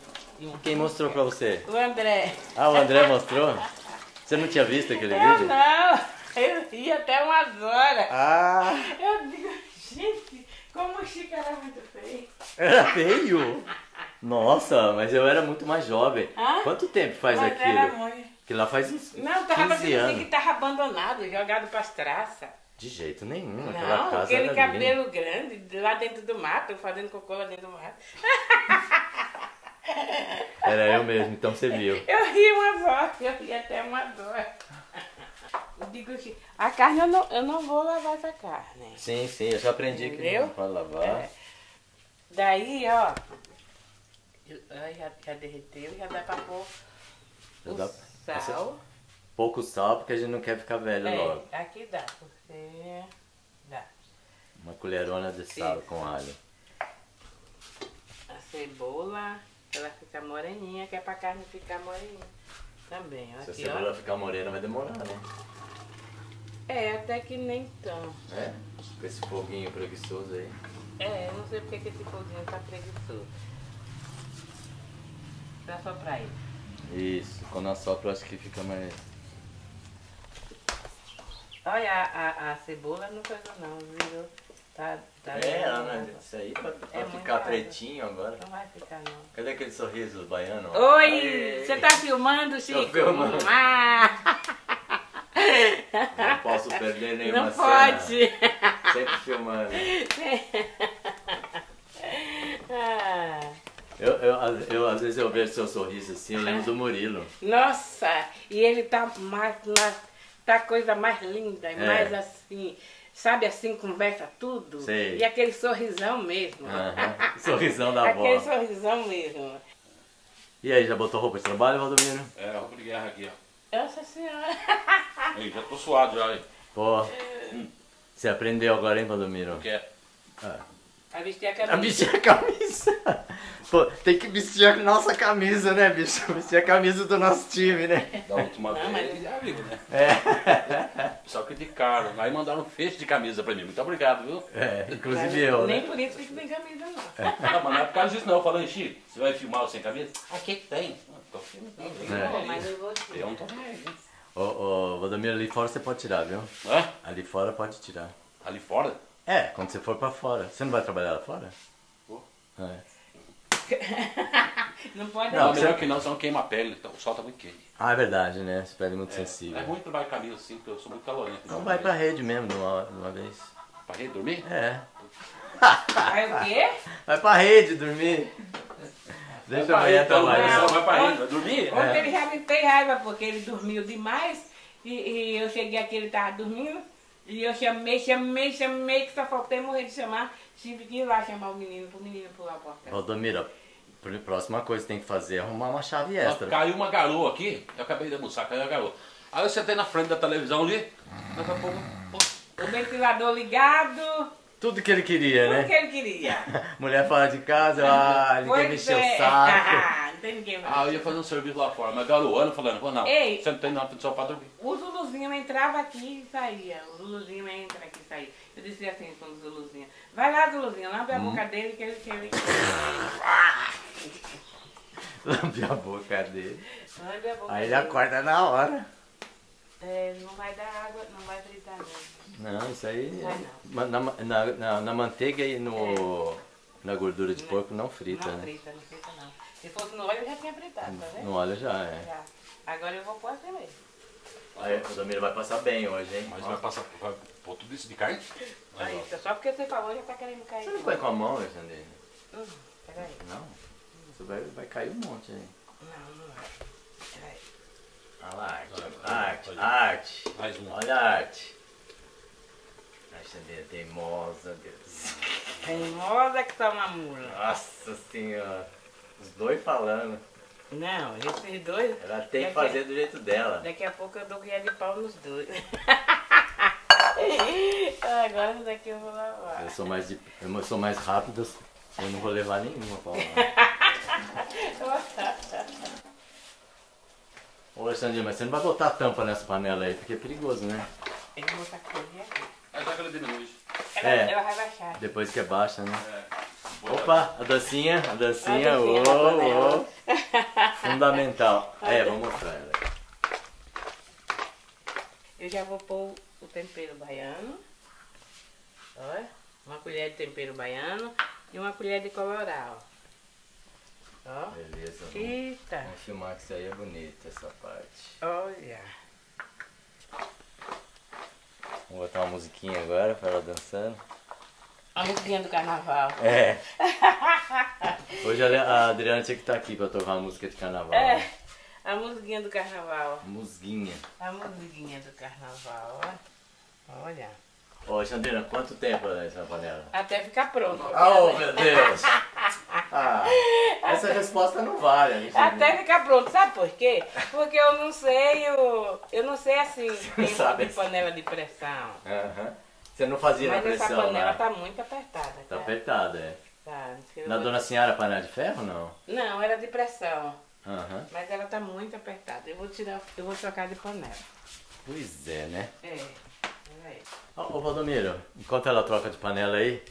E um Quem mostrou pra você? O André. Ah, o André mostrou? [laughs] Você não tinha visto aquele Eu vídeo? não, eu ia até umas horas. Ah, Eu digo, gente, como o Chico era muito feio. era feio. Nossa, mas eu era muito mais jovem. Hã? Quanto tempo faz Mas era aquilo? muito. Que lá faz uns Não, tava 15 parecendo assim que anos. tava abandonado, jogado pras traças. De jeito nenhum, aquela Não, casa aquele era cabelo grande, lá dentro do mato, fazendo cocô lá dentro do mato. [laughs] Era eu mesmo, então você viu. [laughs] Eu ri umas horas, eu ri até horas. Eu digo que a carne eu não, eu não vou lavar essa carne. Sim, sim, eu já aprendi que Entendeu? não pode lavar. É. Daí, ó, eu- ó, já, já derreteu, já dá pra pôr Já o dá- sal. Pouco sal, porque a gente não quer ficar velho logo. É, aqui dá, porque dá. Uma colherona de sal Isso. com alho. A cebola, ela fica moreninha, que é pra carne ficar moreninha. Também, ó, Se a cebola ó. ficar morena vai demorar, né? É, até que nem tão. É? Com esse foguinho preguiçoso aí. É, eu não sei porque que esse foguinho tá preguiçoso. Dá só pra ele. Isso, quando assopra eu acho que fica mais. Olha, a, a, a cebola não coisa não, virou. Tá, tá É. Ana, isso aí vai, vai É ficar pretinho agora. Não vai ficar não. Cadê aquele sorriso baiano? Oi! Aê! Você tá filmando, Chico? filmando. Ah! Não posso perder nenhuma Não cena. pode! Sempre filmando. Ah, Eu, eu, eu, às vezes eu vejo seu sorriso assim, eu lembro do Murilo. Nossa! E ele tá mais, mais tá coisa mais linda, É. mais assim, sabe assim, conversa tudo. Sei. E aquele sorrisão mesmo. Aham, Sorrisão da [laughs] aquele avó. sorrisão mesmo. E aí, já botou roupa de trabalho, Valdomiro? É, roupa de guerra aqui, ó. Nossa senhora! [laughs] Aí, já tô suado já, hein? Pô, você aprendeu agora, hein, Valdomiro? Que é. A vestir a A camisa. vestir a camisa. [laughs] Pô, tem que vestir a nossa camisa, né, bicho? [laughs] Vestir a camisa do nosso time, né? Da última Não, vez, mas- já viu, né? É. [laughs] Só que de caro. Aí mandaram um feixe de camisa pra mim. Muito obrigado, viu? É, inclusive eu, Nem né? por isso que tem camisa, não. Não, mas não é por causa disso não. Falando, Chico, você vai filmar sem camisa? Aqui tem. Ah, Tô filmando. É. Mas eu vou. Eu não tô né? Ô, ô, Valdomiro, ali fora você pode tirar, viu? Hã? Ali fora pode tirar. Ali fora? É, quando você for pra fora. Você não vai trabalhar lá fora? Vou. É. [laughs] Não pode Não, Não, você- melhor que não, senão queima a pele. então, O sol tá muito quente. Ah, é verdade, né? Essa pele é muito sensível. É ruim trabalhar com camisa assim, porque eu sou muito calorento. Então vai pra rede mesmo de uma, de uma vez. Pra rede dormir? É. Vai o quê? Vai pra rede dormir. Deixa amanhã rede, então, trabalhar. Vai vai pra rede, vai dormir? Ontem É. ele já me fez raiva porque ele dormiu demais e, e eu cheguei aqui, ele tava dormindo e eu chamei, chamei, chamei, que só faltei morrer de chamar. Tive que ir lá chamar o menino, pro menino pular a porta. Valdomiro, a próxima coisa que tem que fazer é arrumar uma chave Ó, extra. Caiu uma garoa aqui, eu acabei de almoçar, caiu a garoa. Aí eu sentei na frente da televisão ali, daqui a pouco, O ventilador ligado, Tudo que ele queria, tudo né? que ele queria. [laughs] Mulher fora de casa, ah, ninguém mexeu é. o saco. [laughs] Não tem ninguém mais. Ah, eu ia fazer um serviço lá fora, mas garoando, falando, pô, não, Ei. sentei na frente do sofá dormir. O Zuluzinho entrava aqui e saía. O Zuluzinho entra aqui e saía. Eu disse assim com o Zuluzinho, vai lá, Zuluzinho, lambe a Hum. boca dele que ele... Que ele... [laughs] Lambe a boca dele. Lambe a boca Aí ele dele. acorda na hora. É, não vai dar água, não vai fritar não. Não, isso aí. Vai Ma- Na, na, na, na manteiga e no, na gordura de porco não frita, não né? frita, não frita não. Se fosse no óleo eu já tinha fritado, tá vendo? No óleo já é. Já. Agora eu vou pôr assim mesmo. Aí o Valdomiro vai passar bem hoje, hein? Mas vai passar, vai pôr tudo isso de carne? Aí, isso, só porque você falou já tá querendo cair. Você não põe com a mão, Alexandre? Hum, peraí. Não. Você vai, vai cair um monte aí. Não, não vai. Olha lá, arte. Olha, Arte, olha. arte. mais um. Olha a arte. Alexandre é teimosa, Deus. Teimosa que tá uma mula. Nossa senhora. Os dois falando. Não, esses dois... Ela tem que fazer do jeito dela. Daqui a pouco eu dou guia de pau nos dois. [laughs] Agora essa daqui eu vou lavar. Eu sou mais, de, eu sou mais rápido, eu não vou levar nenhuma pra lavar. [laughs] Ô Alexandre, mas você não vai botar tampa nessa panela aí, porque é perigoso, né? Eu vou botar coisa aqui. Aí tá que ela diminui. Ela, É. ela vai baixar. Depois que é baixa, né? É. Opa, a dancinha, a dancinha, ô, ô, panela. fundamental. É, vou mostrar ela. Eu já vou pôr o tempero baiano. Olha. Uma colher de tempero baiano e uma colher de colorau. Ó. Beleza, vamos, Eita. vamos filmar que isso aí é bonito, essa parte. Olha. Vamos botar uma musiquinha agora pra ela dançando. A musiquinha do carnaval. É. [laughs] Hoje a a Adriana tinha que estar aqui pra tocar uma música de carnaval. É. né? A musiquinha do carnaval. Musguinha. A musiquinha do carnaval, ó. Olha. Ô, Alexandrina, quanto tempo é essa panela? Até ficar pronto. Oh, meu Deus! Ah, essa resposta não vale. Até ficar pronto, sabe por quê? Porque eu não sei, eu, eu não sei assim, tempo sabe. de panela de pressão. Aham. Você não fazia Mas na essa pressão, panela né? tá muito apertada. Tá cara. apertada, é. Tá, Na vou- Dona Senhora panela de ferro, não? Não, era de pressão. Aham. Mas ela tá muito apertada. Eu vou tirar, eu vou trocar de panela. Pois é, né? É. Ô, ô Valdomiro, enquanto ela troca de panela aí,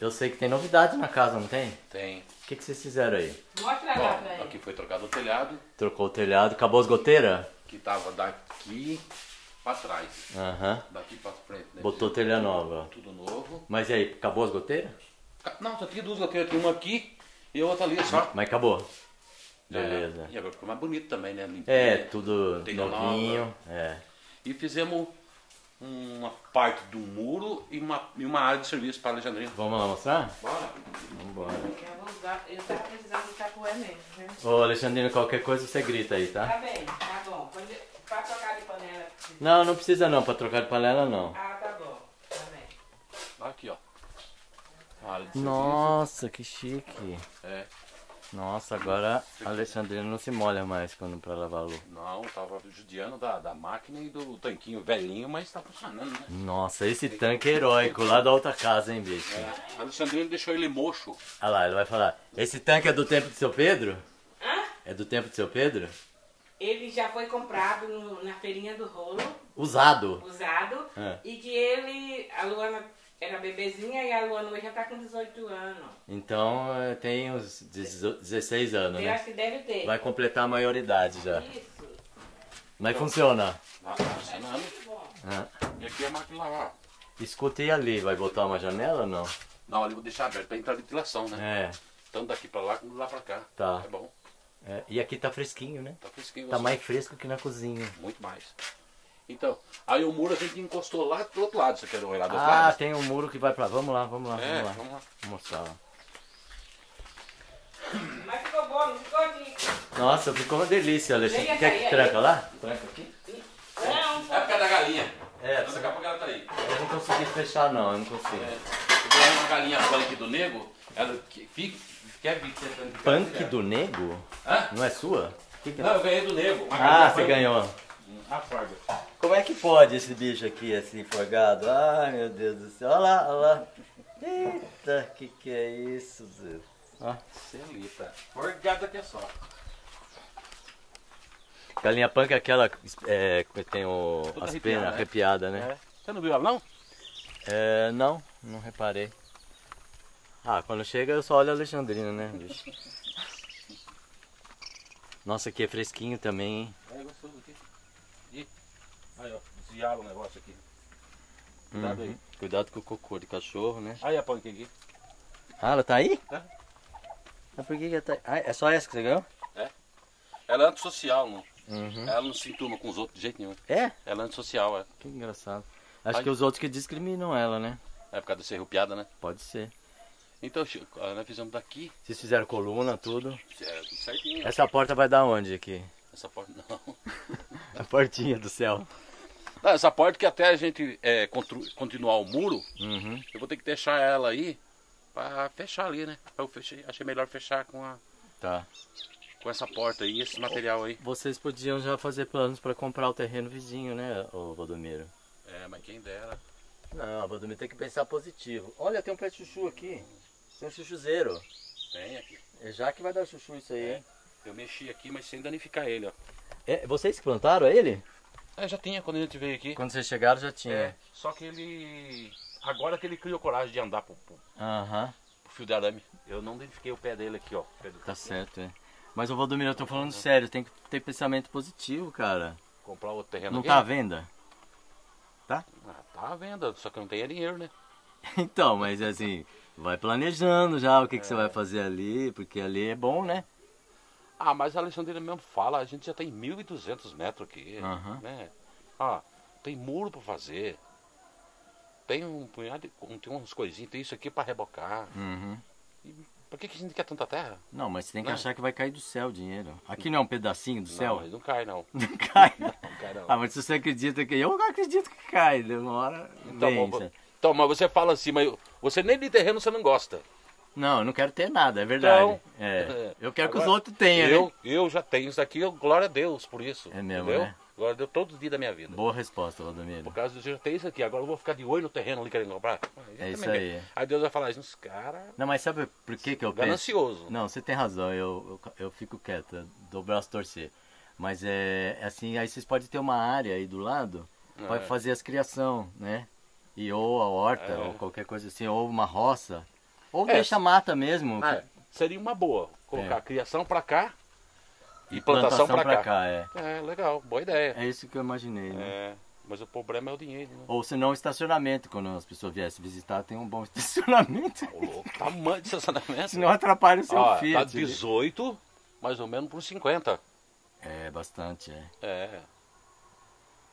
eu sei que tem novidade na casa, não tem? Tem. O que, que vocês fizeram aí? Mostra lá Bom, pra ele. aqui foi trocado o telhado, Trocou o telhado, acabou as goteiras? que tava daqui pra trás. Aham. Daqui pra frente. Né? Botou telha nova. Tudo novo. Mas e aí, acabou as goteiras? Ca- Não, só tinha duas goteiras. Tinha uma aqui e a outra ali só. Mas acabou. Beleza. É, e agora ficou mais bonito também, né? Limpinho, É, tudo Telha novinho. É. E fizemos uma parte do muro e uma, e uma área de serviço para a Alexandrina. Vamos lá mostrar? Bora. Vou usar, eu tava precisando de tapué mesmo, viu? Ô, Alexandrino, qualquer coisa você grita aí, Tá tá? bem, tá bom. Pra trocar de panela. Não, não precisa não, pra trocar de panela não. Ah, tá bom. Tá bem. Aqui, ó. Nossa, que chique. É. Nossa, agora a Alexandrina não se molha mais quando pra lavar louça. Não, tava judiando da, da máquina e do tanquinho velhinho, mas tá funcionando, né? Nossa, esse tanque é heróico lá da outra casa, hein, bicho? É. A Alexandrina deixou ele mocho. Olha lá, ele vai falar. Esse tanque é do tempo do seu Pedro? Hã? É do tempo do seu Pedro? Ele já foi comprado no- na feirinha do rolo, Usado. usado, É. e que ele, a Luana era bebezinha e a Luana hoje já tá com 18 anos. Então é, tem uns 16 anos, Eu né? acho que deve ter. Vai completar a maioridade já. Isso. Mas funciona. Tá funcionando. Ah, E aqui é a máquina de lavar. Escuta e ali, vai botar uma janela ou não? Não, ali eu vou deixar aberto pra entrar ventilação, né? É, Tanto daqui pra lá como lá pra cá. Tá. É bom. é. E aqui tá fresquinho, né? Tá fresquinho. Tá você- mais fresco que na cozinha. Muito mais. Então, aí o muro a gente encostou lá do outro lado. Você quer olhar do outro Ah, lado? tem um muro que vai pra. Vamos lá, vamos lá, É, vamos lá. vamos lá. Vou mostrar lá. mas ficou bom, não ficou de... Nossa, ficou uma delícia, Alexandre. Quer que aí. tranca lá? Tranca aqui? Não, É por causa da galinha. É, Daqui a pouco ela tá aí. eu não consegui fechar não, eu não consigo. É. Eu tenho uma galinha punk do nego. Ela que- fica, quer vir punk. Punk do nego? Hã? Não é sua? Que que é? Não, eu ganhei do nego. Ah, você ganhou. A. Como é que pode esse bicho aqui assim, forgado? Ai, meu Deus do céu. Olha lá, olha lá. Eita, que que é isso, Zé? Ó, Celita. Forgada que é só. galinha punk é aquela é, que tem o, Toda as arrepiada, penas né? arrepiadas, né? É. Você não viu ela não? É, não, não reparei. Ah, quando chega eu só olho a Alexandrina, né, bicho? [laughs] Nossa, aqui é fresquinho também, hein? É gostoso. Aí, ó. Desviaram o negócio aqui. Cuidado aí. Uhum. Cuidado com o cocô de cachorro, né? Aí a punk aqui. Ah, ela tá aí? Tá. Mas por que que ela tá aí? Ah, é só essa que você ganhou? Ela é antissocial, não. Uhum. Ela não se entuma com os outros de jeito nenhum. É? Ela é antissocial, é. Que engraçado. Acho Ai. que os outros que discriminam ela, né? É por causa de ser rupiada, né? Pode ser. Então, Chico, nós fizemos daqui. Vocês fizeram coluna, tudo. É, tudo certinho. Essa porta vai dar onde aqui? Essa porta não. [laughs] A portinha do céu. Não, essa porta que até a gente é, continuar o muro, Uhum. eu vou ter que deixar ela aí pra fechar ali, né? Eu fechei, achei melhor fechar com, a, Tá. com essa porta aí, esse material aí. Vocês podiam já fazer planos para comprar o terreno vizinho, né, ô Valdomiro? É, mas quem dera. Não, Valdomiro tem que pensar positivo. Olha, tem um pé de chuchu aqui. Tem um chuchuzeiro. Tem aqui. É já que vai dar chuchu isso aí, hein? Eu mexi aqui, mas sem danificar ele, ó. É, vocês que plantaram ele? É, já tinha quando a gente veio aqui. Quando vocês chegaram já tinha. É, só que ele. Agora que ele criou coragem de andar pro, pro, Aham, pro fio de arame. Eu não danifiquei o pé dele aqui, ó. Tá certo, é. Mas o Valdomiro, eu tô falando sério, tem que ter pensamento positivo, cara. Comprar outro terreno Não aqui. tá à venda? Ah, tá à venda, só que não tem dinheiro, né? [laughs] Então, mas assim, vai planejando já o que, que você É. vai fazer ali, porque ali é bom, né? Ah, mas a Alexandrina mesmo fala, a gente já tem 1.200 metros aqui, Aham. né? Ah, tem muro pra fazer. Tem um punhado, de, tem umas coisinhas, tem isso aqui pra rebocar. Uhum. Por que, que a gente quer tanta terra? Não, mas você tem que Não. achar que vai cair do céu o dinheiro. Aqui não é um pedacinho do Não, céu? mas não cai não. [laughs] Não cai. Não cai não. Ah, mas se você acredita que. Eu acredito que cai, demora. Então, sabe? então, mas você fala assim, mas você nem de terreno você não gosta. Não, eu não quero ter nada, é verdade. Então, é. é. Eu quero que os outros tenham, eu, né? eu já tenho isso aqui, eu- glória a Deus por isso. É mesmo, entendeu? né? Glória a Deus todos os dias da minha vida. Boa resposta, Valdomiro. Por causa disso, eu já tenho isso aqui. Agora eu vou ficar de olho no terreno ali querendo comprar. É isso aí. Aí Deus vai falar, esses caras Não, mas sabe por que, que eu penso? ganancioso. Não, você tem razão, eu, eu, eu fico quieto, dou o braço torcer. Mas é é assim, aí vocês podem ter uma área aí do lado, pode É. fazer as criação, né? E ou a horta, É. ou qualquer coisa assim, ou uma roça. Ou É. deixa mata mesmo. Ah, seria uma boa. Colocar É. criação pra cá e plantação, pra, cá. é. É, legal, boa ideia. É isso que eu imaginei, né? É, mas o problema é o dinheiro, né? Ou se não, estacionamento. Quando as pessoas viessem visitar, tem um bom [laughs] estacionamento. Ô, louco, tamanho de estacionamento. Senão atrapalha o seu Ó, Fiat. tá ali. 18, mais ou menos por 50. É, bastante, é. É.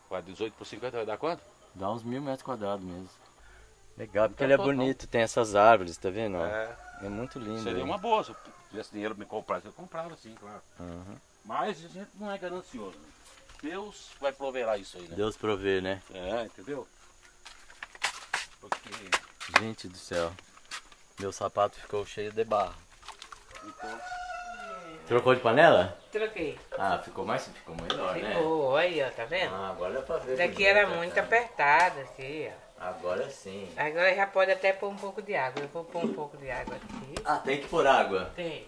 Vai 18 por 50 vai dar quanto? Dá uns mil metros quadrados mesmo. Legal, porque Então, ele é bonito, tem essas árvores, tá vendo? É. É muito lindo. Seria hein? uma boa. Se eu tivesse dinheiro pra me comprar, eu comprava sim, claro. Uhum. Mas a gente não é ganancioso. né? Deus vai proverá isso aí, né? Deus provê, né? É, entendeu? Porque. Gente do céu. Meu sapato ficou cheio de barro. Então, Trocou de panela? Troquei. Ah, ficou mais, ficou melhor, né? Ficou, aí, ó, tá vendo? Ah, agora dá pra ver. Daqui era né, muito cara? apertado, assim, ó. Agora sim. Agora já pode até pôr um pouco de água. Eu vou pôr um pouco de água aqui. Ah, tem que pôr água. Tem.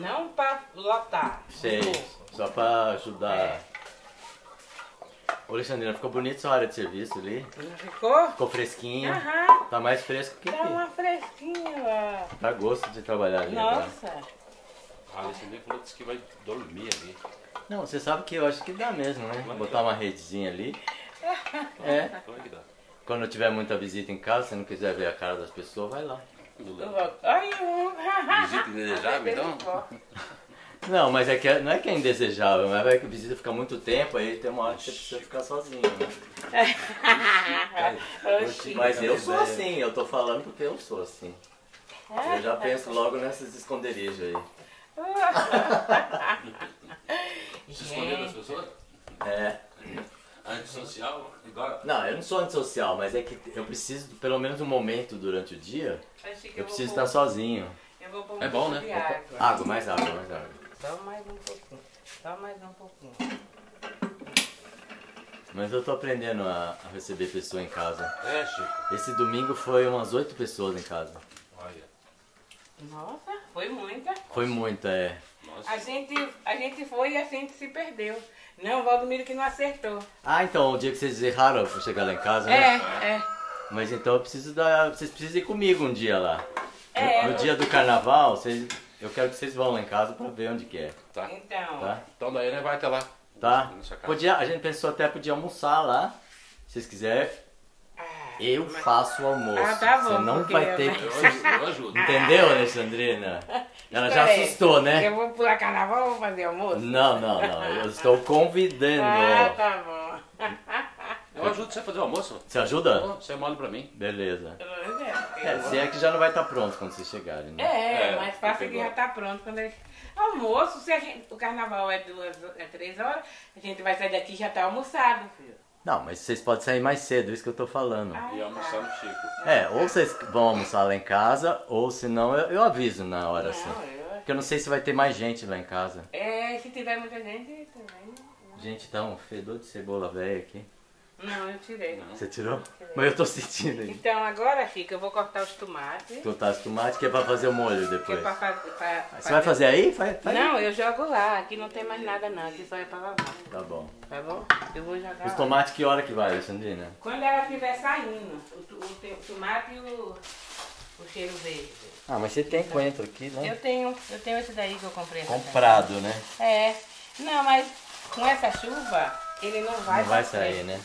Não pra lotar. um Sei. pouco. Só pra ajudar. É. Ô, Alexandrina, ficou bonito sua área de serviço ali. Não ficou? Ficou fresquinho. Aham. Tá mais fresco que Tá aqui. uma fresquinha, ó. Dá gosto de trabalhar ali agora. Nossa. a Alessandra falou disse que vai dormir ali. Não, você sabe que eu acho que dá mesmo, né? Botar uma redezinha ali. [laughs] É. Como é que dá? Quando tiver muita visita em casa, se não quiser ver a cara das pessoas, vai lá. Ai, um. [laughs] Visita indesejável, então? Não, mas é que não é que é indesejável, mas vai que visita fica muito tempo, aí tem uma hora que você precisa ficar sozinho, né? [laughs] Oxi. Mas eu sou assim, eu tô falando porque eu sou assim. Eu já penso logo nesses esconderijos aí. [laughs] Se esconder das pessoas? É. Antissocial? Igual. Não, eu não sou antissocial, mas é que eu preciso, pelo menos um momento durante o dia, eu vou preciso pôr- estar sozinho. Eu vou pôr um É bom, né? de água. Água, mais água, mais água. Só mais um pouquinho. Só mais um pouquinho. Mas eu tô aprendendo a, a receber pessoa em casa. É, Chico. Esse domingo foi umas oito pessoas em casa. Olha. Nossa, foi muita. Foi muito, é. Nossa. A gente, a gente foi e a gente se perdeu. Não, o Valdomiro que não acertou. Ah, então, o dia que vocês erraram pra chegar lá em casa, né? É, é. Mas então eu preciso dar. Vocês precisam ir comigo um dia lá. É. No dia do carnaval, vocês, eu quero que vocês vão lá em casa pra ver onde que é. Tá. Então, Tá? Então daí né, vai até lá. Tá? Podia, a gente pensou até podia almoçar lá. Se vocês quiserem, eu faço o almoço. Ah, tá bom, Você não vai ter eu- que. Eu ajudo, eu [laughs] ajudo. Entendeu, Alexandrina? [laughs] Ela já Peraí, assustou, né? Eu vou pular carnaval ou vou fazer almoço? Não, não, não. Eu estou convidando. [laughs] Ah, tá bom. Eu ajudo você a fazer o almoço. Você ajuda? Ô, Você mole pra mim. Beleza. É, É, se é que já não vai estar pronto quando vocês chegarem, né? É, É, mas fácil que pegou. já tá pronto quando ele... Almoço, se a gente... o carnaval é duas, é três horas, a gente vai sair daqui e já tá almoçado, filho. Não, mas vocês podem sair mais cedo, isso que eu tô falando. E almoçar no Chico. É, ou vocês vão almoçar lá em casa, ou senão eu, eu aviso na hora assim. Não, eu... Porque eu não sei se vai ter mais gente lá em casa. É, se tiver muita gente, também... Gente, tá um fedor de cebola velha aqui. Não, eu tirei. Você tirou? Mas eu tô sentindo aí. Então agora, Chica, eu vou cortar os tomates. Cortar os tomates que é pra fazer o molho Que é depois. pra fazer. pra- Você vai fazer aí? Faz, faz aí. Não, eu jogo lá. Aqui não tem mais nada não. Aqui só é pra lavar. Tá bom. Tá bom? Eu vou jogar Os lá. tomates que hora que vai, Alexandrina? Quando ela estiver saindo, o, o, o tomate e o, o cheiro verde. Ah, mas você tem coentro aqui, né? Eu tenho, eu tenho esse daí que eu comprei. Comprado, né? É. Não, mas com essa chuva, ele não vai Não vai pra sair, né?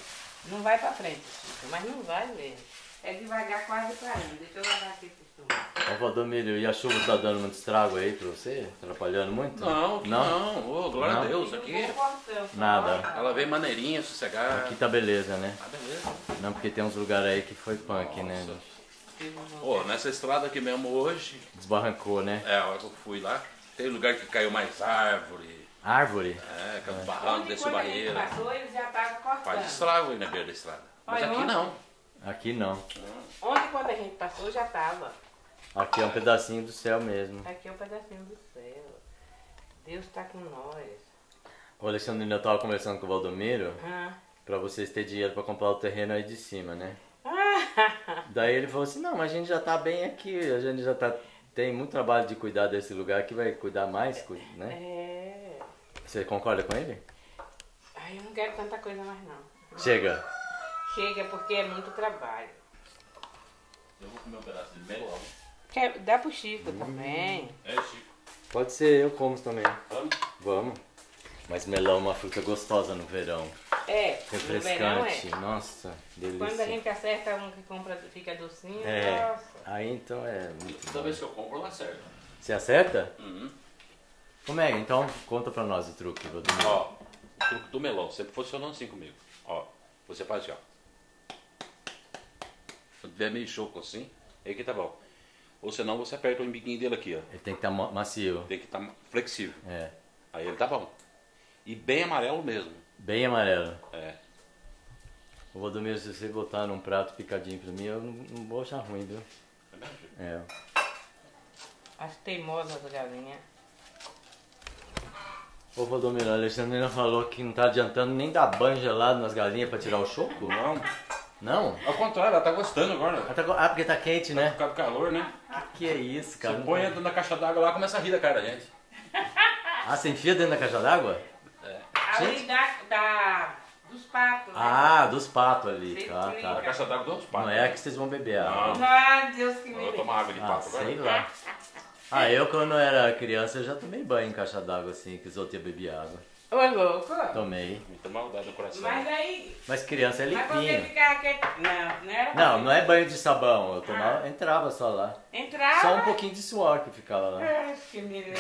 Não vai pra frente, Chico, mas não vai mesmo. É devagar quase parando. Deixa eu lavar aqui esses tomates. Ô Valdomiro, e a chuva tá dando muito estrago aí pra você? Atrapalhando muito? Não, aqui não. Ô, glória Não? a Deus, aqui. Não Nada. Ela veio maneirinha, sossegada. Aqui tá beleza, né? Ah, beleza. Não, porque tem uns lugares aí que foi punk, né? Ô, nessa estrada aqui mesmo hoje, Desbarrancou, né? é a hora que eu fui lá, tem lugar que caiu mais árvore, Árvore? é, barranco, Onde desceu quando a gente barreira. passou, eles já estavam cortando. Faz estrago aí na beira da estrada. Mas Olha, aqui ontem- não. Aqui não. Onde quando a gente passou, já tava. Aqui é um pedacinho do céu mesmo. Aqui é um pedacinho do céu. Deus está com nós. O Alexandrino, eu tava conversando com o Valdomiro Ah. pra vocês terem dinheiro pra comprar o terreno aí de cima, né? Ah. Daí ele falou assim, não, mas a gente já tá bem aqui, a gente já tá. Tem muito trabalho de cuidar desse lugar que vai cuidar mais, né? É. Você concorda com ele? Ai, eu não quero tanta coisa mais não. Chega. Chega porque é muito trabalho. Eu vou comer um pedaço de melão. Quer, dá pro Chico também. É, Chico. Pode ser, eu como também. Vamos? Vamos. Mas melão é uma fruta gostosa no verão. É, no verão Refrescante. é. Nossa, delícia. Quando a gente acerta um que compra, fica docinho, É, nossa. aí então é muito Toda bom. vez que eu compro, eu acerto. Você acerta? Uhum. Como é? Então conta pra nós o truque, Valdomiro. Ó, o truque do melão sempre funcionou assim comigo. Ó, você faz assim, ó. Se tiver meio choco assim, aí que tá bom. Ou senão você aperta o biquinho dele aqui, ó. Ele tem que estar macio. Tem que estar flexível. É. Aí ele tá bom. E bem amarelo mesmo. Bem amarelo. É. Ô Valdomiro, se você botar num prato picadinho pra mim, eu não, não vou achar ruim, viu? É? É. As teimosas galinhas. Ô Valdomiro, a Alexandrina falou que não tá adiantando nem dar banho gelado nas galinhas pra tirar o choco? Não, Não? ao contrário, ela tá gostando agora. Ah, tá co- ah, porque tá quente, Por né? causa do calor, né? Que é isso, cara? Você põe dentro da caixa d'água lá começa a rir da cara da gente. [laughs] Ah, você enfia dentro da caixa d'água? Ali da, da, dos patos, né? Ah, dos patos ali. Sim, Tá, sim. A tá. caixa d'água uns patos. Não é a que vocês vão beber água. Não. Ah, Deus que Eu me vou livre. tomar água de Ah, pato agora. sei lá. Ah, eu quando era criança eu já tomei banho em caixa d'água assim, que os outros iam beber água. Ô, louco. Tomei. Muita maldade no coração. Mas aí, Mas criança é mas você ficava quieto. Não, não era Não, não é banho de sabão. Eu tomava, entrava só lá. Entrava. Só um pouquinho de suor que ficava lá. Ah, que me. [laughs]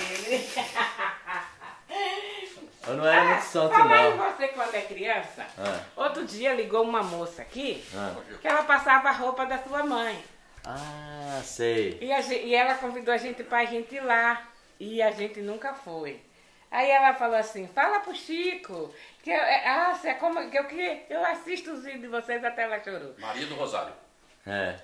Eu não era muito santo em não. você quando é criança, Ah, outro dia ligou uma moça aqui ah. que ela passava a roupa da sua mãe. Ah, sei. E, a gen- e ela convidou a gente pra gente ir lá. E a gente nunca foi. Aí ela falou assim, fala pro Chico, que eu, é, ah, você é como, que eu, que eu assisto os vídeos de vocês até ela chorou. Maria do Rosário. É.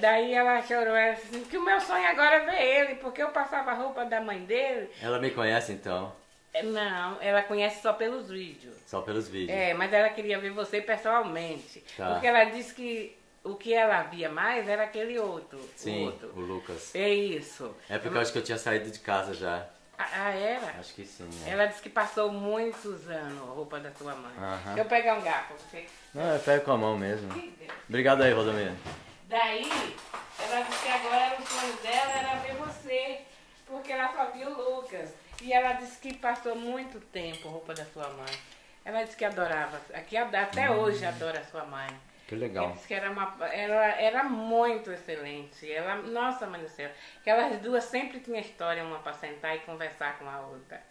Daí ela chorou, ela disse assim, que o meu sonho agora é ver ele, porque eu passava a roupa da mãe dele. Ela me conhece então, É, Não, ela conhece só pelos vídeos. só pelos vídeos. É, mas ela queria ver você pessoalmente. Tá. Porque ela disse que o que ela via mais era aquele outro. o Sim, outro. o Lucas. É isso. É porque eu acho que eu tinha saído de casa já. Ah, ah, era? Acho que sim. é. Ela disse que passou muitos anos a roupa da sua mãe. Deixa eu pegar um garfo. Você... Não, eu pego com a mão mesmo. Obrigado aí, Valdomiro. Daí, ela disse que agora o sonho dela era ver você, porque ela só viu o Lucas. E ela disse que passou muito tempo a roupa da sua mãe. Ela disse que adorava, que até hoje adora a sua mãe. Que legal. que era, uma, era, era muito excelente. Ela, nossa, mãe do céu. Que elas duas sempre tinham história uma para sentar e conversar com a outra.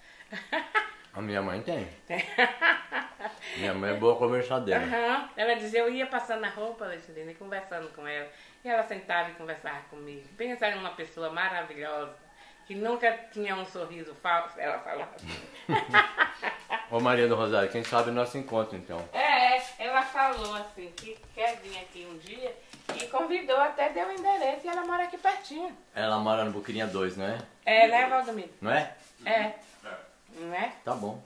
A minha mãe tem. [laughs] Minha mãe é boa conversadeira. Aham. Ela dizia, eu ia passando a roupa, Alexandrina, e conversando com ela. E ela sentava e conversava comigo. Pensa em uma pessoa maravilhosa, que nunca tinha um sorriso falso, ela falava. [laughs] Ô Maria do Rosário, quem sabe nosso encontro então. É, ela falou assim, que quer vir aqui um dia e convidou, até deu o endereço e ela mora aqui pertinho. Ela mora no Buquirinha 2, não é? É, né, Valdomiro? Não é? É. Não é? Tá bom.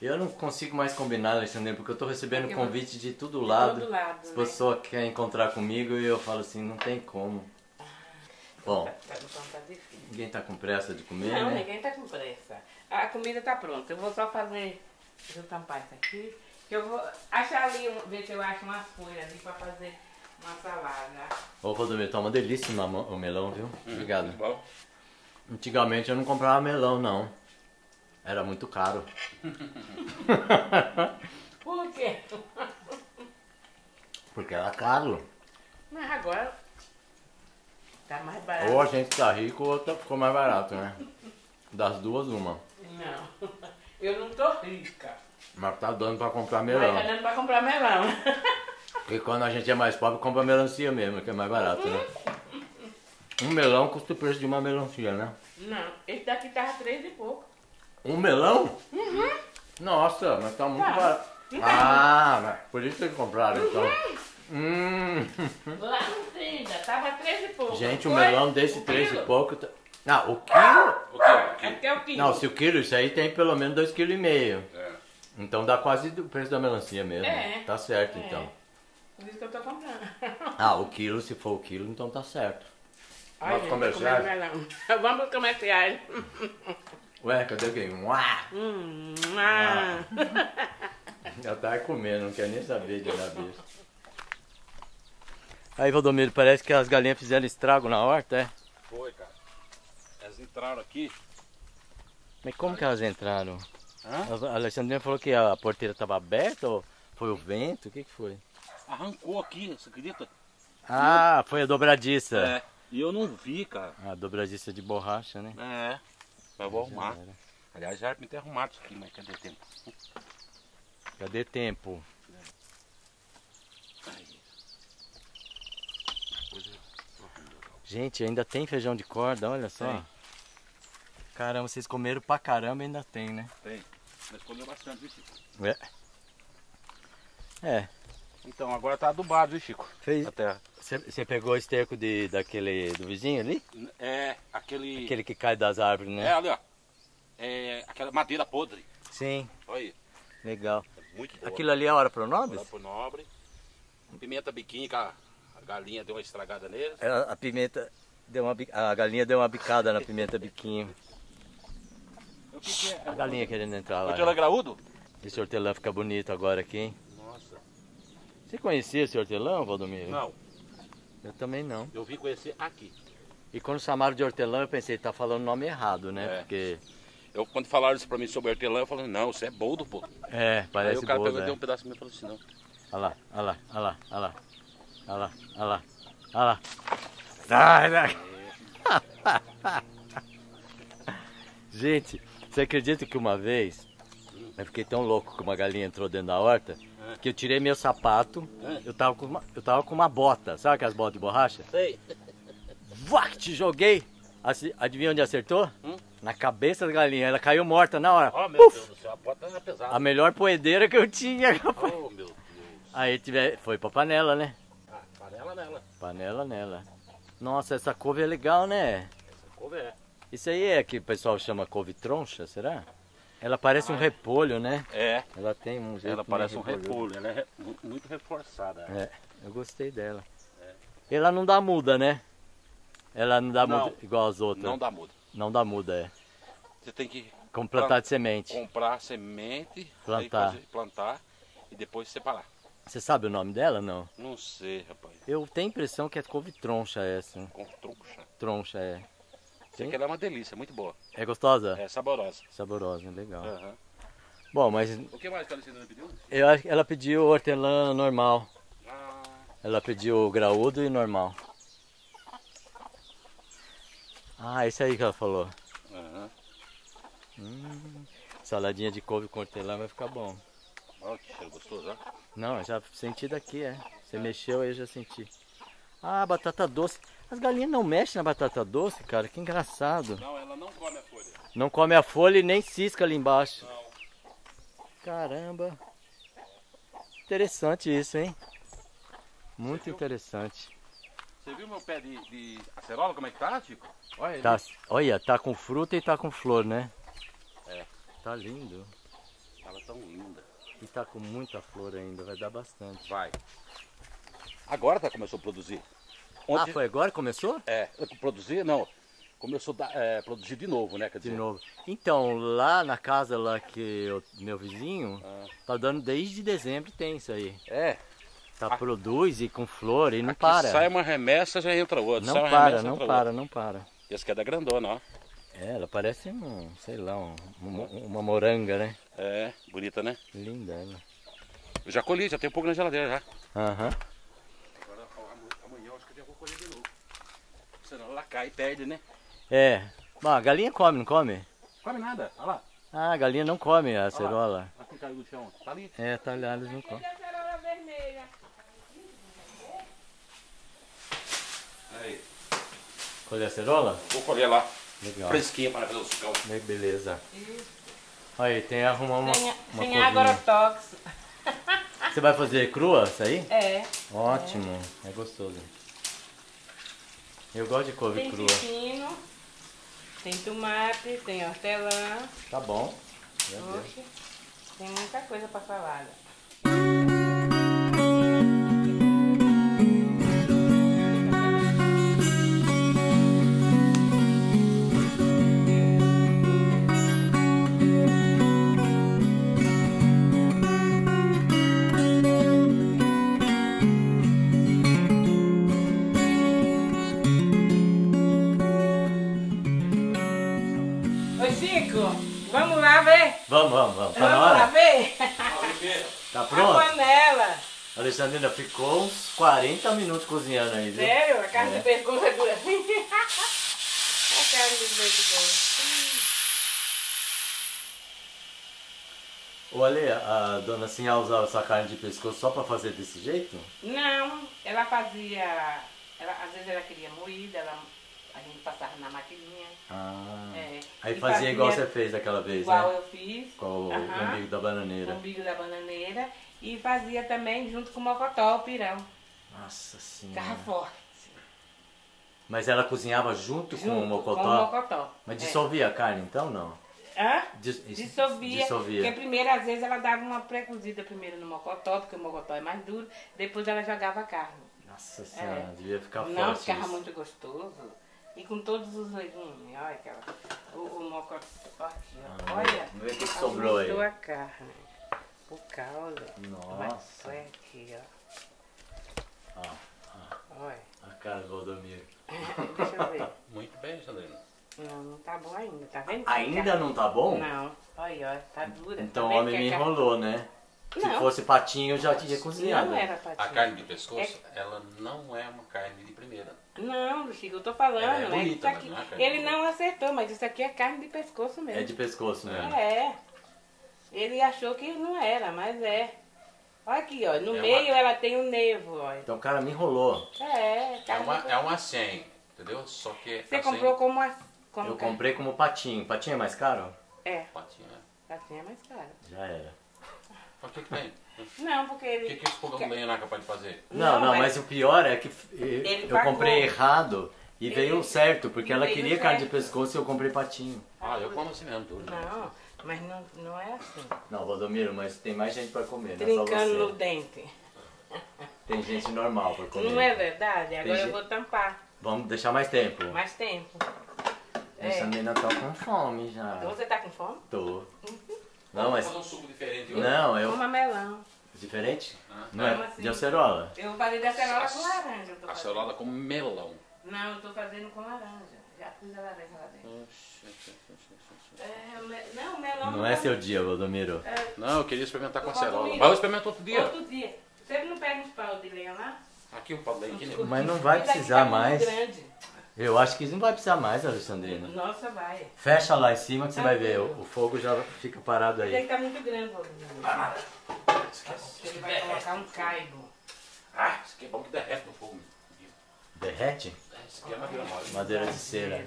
Eu não consigo mais combinar, Alexandre, porque eu tô recebendo Porque convite de todo de lado. todo lado, As né? pessoas querem encontrar comigo e eu falo assim, não tem como. Bom, Tá, então tá difícil. ninguém tá com pressa de comer, Não, né? ninguém tá com pressa. A comida tá pronta. Eu vou só fazer. Deixa eu tampar isso aqui. Que eu vou achar ali, ver se eu acho umas folhas ali pra fazer uma salada. Ô, Valdomiro, tá uma delícia o melão, viu? Uhum. Obrigado. Bom, Antigamente eu não comprava melão, não. Era muito caro. [laughs] Por quê? Porque era caro. Mas agora tá mais barato. Ou a gente tá rico ou tá- ficou mais barato, né? Das duas, uma. Não. [laughs] Eu não tô rica. Mas tá dando pra comprar Mas tá melão. dando pra comprar melão. Porque [laughs] quando a gente é mais pobre, compra melancia mesmo, que é mais barato, né? Um melão custa o preço de uma melancia, né? Não, esse daqui tava três e pouco. Um melão? Nossa, mas tá muito Tá. barato. Ah, mas por isso que compraram, então. Hum. Lá no Tenda, tava três e pouco. Gente, um Foi? melão desse O três e quilo? pouco. Tá... Ah, o quilo? o que? É porque é o quilo. Não, se o quilo, isso aí tem pelo menos dois quilos e meio. É. Então dá quase o preço da melancia mesmo. É. Tá certo, É. então. Por isso que eu tô comprando. [laughs] Ah, o quilo, se for o quilo, então tá certo. Ai, Vamos gente, comerciais? comer melão. [laughs] Vamos pros comerciais. Ué, cadê quem? Uá! Hum, ah. Já tá comendo, não quer nem saber de nada disso. Aí, Valdomiro, parece que as galinhas fizeram estrago na horta, é? Foi, cara. Elas entraram aqui. Mas como que elas entraram? Hã? A Alexandrina falou que a porteira estava aberta ou foi o vento? O que, que foi? Arrancou aqui, você acredita? Ah, foi a dobradiça. É. E eu não vi, cara. A dobradiça de borracha, né? É. Mas vou arrumar. Era. Aliás, já era pra me ter arrumado isso aqui, mas cadê tempo? Cadê tempo? Aí. Depois eu tô arrumando. Gente, ainda tem feijão de corda, olha só. Tem. Caramba, vocês comeram pra caramba ainda tem, né? Tem. Mas comeu bastante, viu, Chico? É. É. Então, agora tá adubado, viu, Chico? Fez. A terra. Você pegou o esterco de, daquele do vizinho ali? É, aquele... Aquele que cai das árvores, É, né? ali, ó. É, aquela madeira podre. Sim, Olha aí. legal. É muito boa. Aquilo ali é a hora pro nobres? Lá pro nobre. Pimenta biquinho, que a, a galinha deu uma estragada neles. É, A pimenta deu uma a galinha deu uma bicada na pimenta biquinho. É? A galinha querendo entrar lá. Hortelã graúdo? Esse hortelã fica bonito agora aqui, hein? Nossa. Você conhecia esse hortelã, Valdomiro? Não, Eu também não. eu vim conhecer aqui. E quando chamaram de hortelã, eu pensei, tá falando o nome errado, né? É. Porque, Eu, quando falaram isso pra mim sobre hortelã, eu falei, não, isso é boldo, pô. é, Aí parece o cara boa, pegou né? deu um pedaço e falou assim, não. Olha lá, olha lá, olha lá, olha lá. Olha lá, olha lá, olha lá. Sai daqui. [laughs] Gente, você acredita que uma vez eu fiquei tão louco que uma galinha entrou dentro da horta que eu tirei meu sapato, eu tava com uma, eu tava com uma bota, sabe aquelas botas de borracha? Sei. Vac, te joguei. Adivinha onde acertou? Hum? Na cabeça da galinha, ela caiu morta na hora. Ó, meu Uf! Deus do céu, a bota era pesada. A melhor poedeira que eu tinha. Oh, meu [laughs] Deus. Aí tive, foi pra panela, né? Ah, panela nela. Panela nela. Nossa, essa couve é legal, né? Essa couve é. Isso aí é que o pessoal chama couve troncha, será? Ela parece um repolho, né? É, Ela tem um jeito ela parece um repolho, ela é muito reforçada. É, eu gostei dela. Ela não dá muda, né? Ela não dá Não. muda igual as outras. Não dá muda. Não dá muda, é. Você tem que Como plantar de semente. comprar semente, Plantar. fazer- plantar e depois separar. Você sabe o nome dela, não? Não sei, rapaz. Eu tenho a impressão que é couve troncha essa. Com troncha. Troncha, é. Sei que ela é uma delícia, muito boa. É gostosa? É saborosa. Saborosa, legal. Aham. Bom, mas O que mais que a Alessandra pediu? eu acho que ela pediu hortelã normal. Ah, Ela pediu graúdo e normal. Ah, esse aí que ela falou. aham. Saladinha de couve com hortelã vai ficar bom. Olha que cheiro gostoso, ó. Não, eu já senti daqui, é. Você mexeu aí, eu já senti. Ah, batata doce. As galinhas não mexem na batata doce, cara. Que engraçado. Não, ela não come a folha. Não come a folha e nem cisca ali embaixo. Não. Caramba. Interessante isso, hein? Muito viu? interessante. Você viu meu pé de, de acerola, como é que tá, Chico? Olha. Tá, olha, tá com fruta e tá com flor, né? É. Tá lindo. Ela é tão linda. E tá com muita flor ainda, vai dar bastante. Vai. Agora tá começou a produzir. Ah, foi agora que começou? É, produzir não. Começou a é, produzir de novo, né? Quer De dizer, novo. Então, lá na casa lá que eu- meu vizinho, Ah. tá dando desde dezembro tem isso aí. É. Tá produz e com flor e não Aqui para. sai uma remessa, já entra outra. Não para, remessa, não para, outra. não para. Esse aqui é da grandona, ó. É, ela parece um, sei lá, um- uma, uma moranga, né? É, bonita, né? Linda ela. Eu já colhi, já tem um pouco na geladeira já. Aham. Agora amanhã eu acho que eu já vou colher de novo. Senão ela cai e perde, né? É. Bom, a galinha come, não come? Come nada, olha lá. Ah, a galinha não come a cerola. Olha caiu no chão. Tá ali. É, talhados não come. Cadê a cerola vermelha? Aí. Colher a cerola? Vou colher lá. Legal. Fresquinha para fazer o sucão. Be- Beleza. Aí, tem arrumar uma, Sem, uma sem agrotóxico. [laughs] Você vai fazer crua isso aí? É. Ótimo, é gostoso. Eu gosto de couve Tem crua. pepino, tem tomate, tem hortelã. Tá bom. Oxe, tem muita coisa pra salada. Vamos, vamos, vamos. Tá na hora? Tá A pronto? panela. A Alexandrina ficou uns 40 minutos cozinhando aí, viu? Sério? A carne É. de pescoço é dura assim? [laughs] A carne de pescoço. Ô Ale, a dona Sinha usava sua carne de pescoço só pra fazer desse jeito? Não, ela fazia. Ela, às vezes ela queria moída, ela, a gente passava na maquininha. Ah. É. Aí E fazia igual você fez daquela vez, Igual né? eu fiz. Com o umbigo da O bananeira. umbigo da bananeira. E fazia também junto com o mocotó, o pirão. Nossa Ficava senhora. forte. Mas ela cozinhava junto, com o Junto mocotó? Com o mocotó. Mas É. dissolvia a carne então, não? Hã? Dis- Dissolvia, Dissolvia. Porque primeiro, às vezes, ela dava uma pré-cozida primeiro no mocotó, porque o mocotó é mais duro. Depois ela jogava a carne. Nossa senhora, É. devia ficar Não, forte ficava isso. muito gostoso. E com todos os legumes. Olha aquela. O, o mocotó. Aqui, ó. Ah, Olha. vamos ver o que sobrou aí. a carne. O caldo. Nossa. Foi aqui, ó. Ó, Olha. a cara do Valdomiro. [laughs] Deixa eu ver. [laughs] Muito bem, Sandrina. Não, não tá bom ainda, tá vendo? Ainda não tá bom? Não. Olha, ó, tá dura. Então tá o vendo homem que me carne- enrolou, né? Se Não. fosse patinho, eu já tinha cozinhado. Não era patinho. A carne de pescoço, ela não é uma carne de primeira. Não, Chico, eu tô falando, Ela é né? bonita, Isso mas não é Ele não acertou, mas isso aqui é carne de pescoço É mesmo. de pescoço mesmo. É. Ele achou que não era, mas é. Olha aqui, ó. No É uma- meio ela tem o nevo, ó. Então o cara me enrolou. É, É carne uma, de- é uma 100, entendeu? Só que Você a 100 comprou como, a, como Eu carne- comprei como patinho. Patinho é mais caro? É, patinha. assim é mais caro. Já era. Mas o que, que tem? Não, porque O ele. que, que esse fogão de lenha não é capaz de fazer? Não, Não, não, mas- mas o pior é que eu pagou. comprei errado e veio Ele- certo, porque ela veio queria carne de certo. pescoço e eu comprei patinho. Ah, eu como assim mesmo, tudo. Não, mas não, não é assim. Não, Valdomiro, mas tem mais gente pra comer, não é só Trincando no você. dente. Tem gente normal pra comer. Não é verdade? Agora eu gente- vou tampar. Vamos deixar mais tempo. Mais tempo. Essa É. menina tá com fome já. Então você tá com fome? Tô. Não, mas. fazer um suco diferente hoje. Não, eu. Coma melão. Diferente? Ah, Não é? Assim? De acerola. Eu vou fazer de acerola com laranja. eu tô A fazendo. cerola com melão. Não, eu tô fazendo com laranja. Já pus a laranja lá dentro. É, me- Não, o melão Não é seu dia, Valdomiro. Não, eu queria experimentar com Eu a gosto cerola. muito. Mas eu experimento outro dia. Outro dia. Você não pega uns pau de lenha lá? Aqui o pau de lenha aqui, né? Mas não vai precisar tá muito mais. grande. Eu acho que não vai precisar mais, Alexandrina. Nossa, vai. Fecha lá em cima que você Tá vai ver. O o fogo já fica parado aí. daqui tá muito grande, Valdir. Ele vai colocar um caibo. Ah, isso aqui é bom que derrete no fogo. Derrete? Isso aqui é madeira mole. Madeira de cera.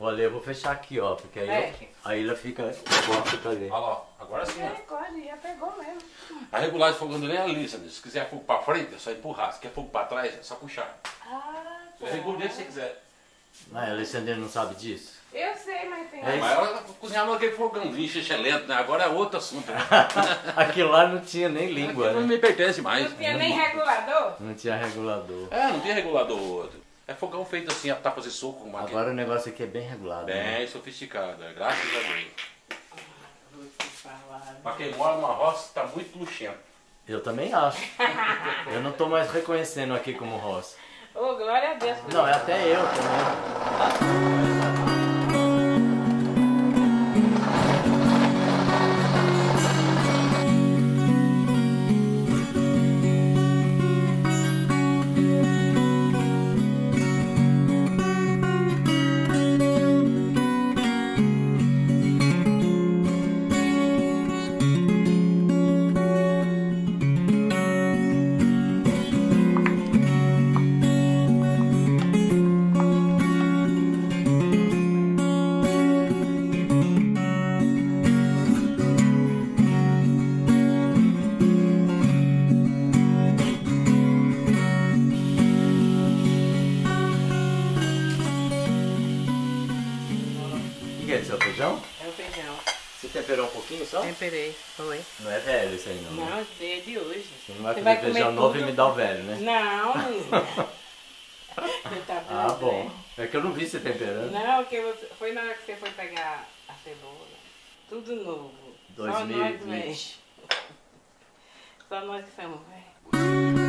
Olha, eu vou fechar aqui, ó, porque aí Feche. a ilha fica. Fica ali. Olha lá, ó. agora sim. ó. Misericórdia, já pegou mesmo. A regulagem de fogo lenha é ali, Sandro. Se quiser fogo pra frente, é só empurrar. Se quer fogo pra trás, é só puxar. Você jeito que você quiser. Ah, a Alexandrina não sabe disso? Eu sei, mas tem. É Mas ela cozinhava aquele fogãozinho xixelento, né? Agora é outro assunto. Né? [laughs] Aquilo lá não tinha nem língua, Aquilo não né? me pertence mais. Não tinha nem regulador? Não tinha regulador. É, não tem regulador outro. É fogão feito assim, a tapas de suco. com aquele- Agora o negócio aqui é bem regulado. né? Bem sofisticado, é, graças a Deus. Vou te falar. Pra quem mora numa roça, tá muito luxento. Eu também acho. Eu não tô mais reconhecendo aqui como roça. Ô, glória a Deus. Não, é até eu também. Temperei. Foi. Não é velho isso aí não. né? Não, esse é de hoje. Você não vai Você fazer vai comer feijão novo e tudo? me dar o velho, né? Não, [laughs] tá Ah, bom. né? É que eu não vi você temperando. Não, que você, foi na hora que você foi pegar a cebola. Tudo novo. Só nós, 2020. velho. [laughs] Só nós que somos, velho.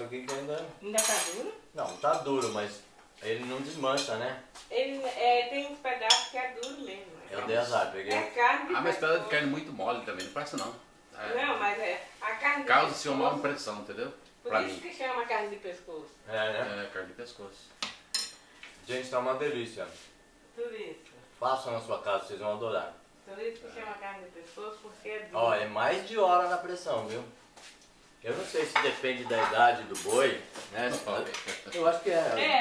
Aqui que ainda. Ainda tá duro? Não, tá duro, mas ele não desmancha, né? Ele é, tem uns pedaços que é duro mesmo. Eu dei azar, peguei. É carne Ah, mas pedaço de carne muito mole também, não presta não. É, Não, mas é a carne de causa se uma pescoço. impressão, entendeu? Por Pra isso mim. que chama carne de pescoço. É, né? É, carne de pescoço. Gente, tá uma delícia. Por isso. Façam na sua casa, vocês vão adorar. Por isso que chama carne de pescoço, porque é duro. Ó, é mais de hora na pressão, viu? Eu não sei se depende da idade do boi, né? Eu acho que é.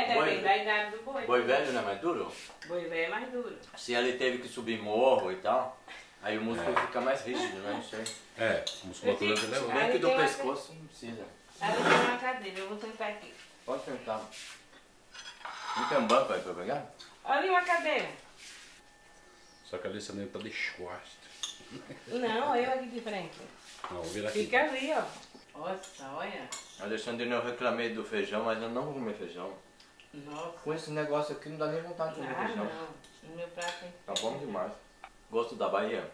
É, boi, depende da idade do boi. boi velho não é mais duro? Boi velho é mais duro. Se ele teve que subir morro e tal, aí o músculo fica mais rígido, né? Não sei. É, musculatura dele é Aí que do tem uma- pescoço não precisa. Aí eu tenho uma cadeira, eu vou sentar aqui. Pode sentar. Não tem um banco aí pra pegar? Olha uma cadeira. Só que a Alice nem tá de costas. Não, eu aqui de frente. Não, vou virar aqui. Fica ali, ó. Nossa, olha. Alexandrina, eu reclamei do feijão, mas eu não vou comer feijão. Nossa. Com esse negócio aqui não dá nem vontade de comer Ah, feijão. não. No meu prato tem Tá bom demais. Gosto da Bahia?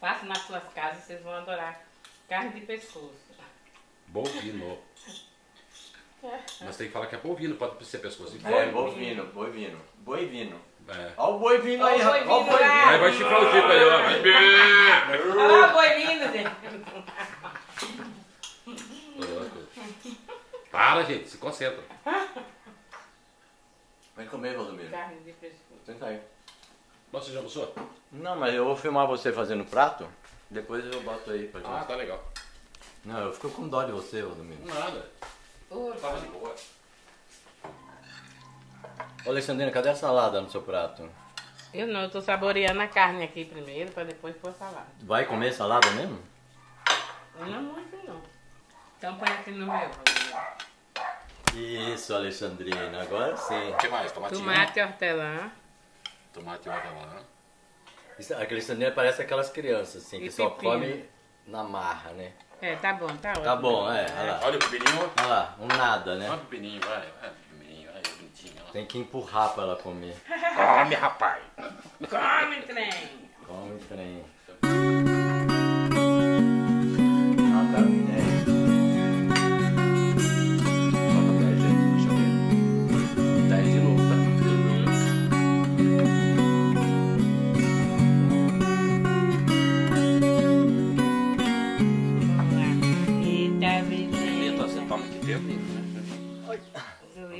Faça nas suas casas, vocês vão adorar. Carne de pescoço. Bovino. Mas tem que falar que é bovino, pode ser pescoço de É, fora. bovino, boivino. Boivino. É. Olha o boivino aí, Ó o rapaz. Olha o boivino lá. Aí vai chifrar o Chico aí, ó. Olha o boi vindo, gente. [laughs] Para, gente, se concentra. Vem comer, Valdomiro. Carne de pescoço. Senta aí. Nossa, já almoçou? Não, mas eu vou filmar você fazendo prato. Depois eu boto aí pra gente. Ah, tá legal. Não, eu fico com dó de você, Valdomiro. Nada. Ô, Tava de boa. Ô, Alexandrina, cadê a salada no seu prato? Eu não, eu tô saboreando a carne aqui primeiro, pra depois pôr salada. Vai comer salada mesmo? Não muito, não. Então põe aqui no meu. Isso, Alexandrina, agora sim. O que mais? Tomatinho? Tomate, hortelã. Tomate e hortelã. Isso, a Alexandrina parece aquelas crianças, assim, que E só come na marra, né? É, tá bom, tá ótimo. Tá bom, é, olha lá. Olha o pepininho. Olha lá, um nada, Olha né? o pepininho, vai. Pepininho, bonitinho. Tem que empurrar pra ela comer. Come, rapaz. Come, trem. Come trem.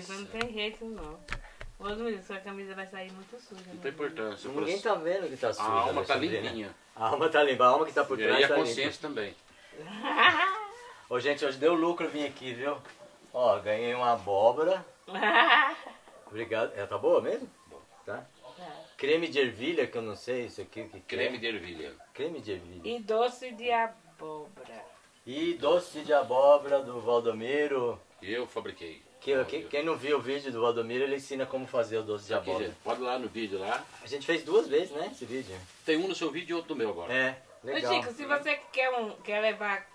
Zulipa não tem jeito, não. Ô, Luiz, sua camisa vai sair muito suja. Não né? tem importância. Ninguém tá vendo que tá sujo. A alma tá Alexandrina. limpinha. A alma tá limpa, a alma que tá por E trás aí a tá limpa. consciência também. [laughs] Ô, gente, hoje deu lucro vir aqui, viu? Ó, ganhei uma abóbora. [laughs] Obrigado. É, tá boa mesmo? Tá. Creme de ervilha, que eu não sei isso aqui que, que Creme é. de ervilha. Creme de ervilha. e doce de abóbora. E doce de abóbora do Valdomiro. Eu fabriquei. Que, que- quem não viu o vídeo do Valdomiro, ele ensina como fazer o doce de abóbora. pode ir lá no vídeo lá. A gente fez duas vezes, né, esse vídeo? Tem um no seu vídeo e outro no meu agora. É, Ô, legal. Chico, se você quer, um, quer levar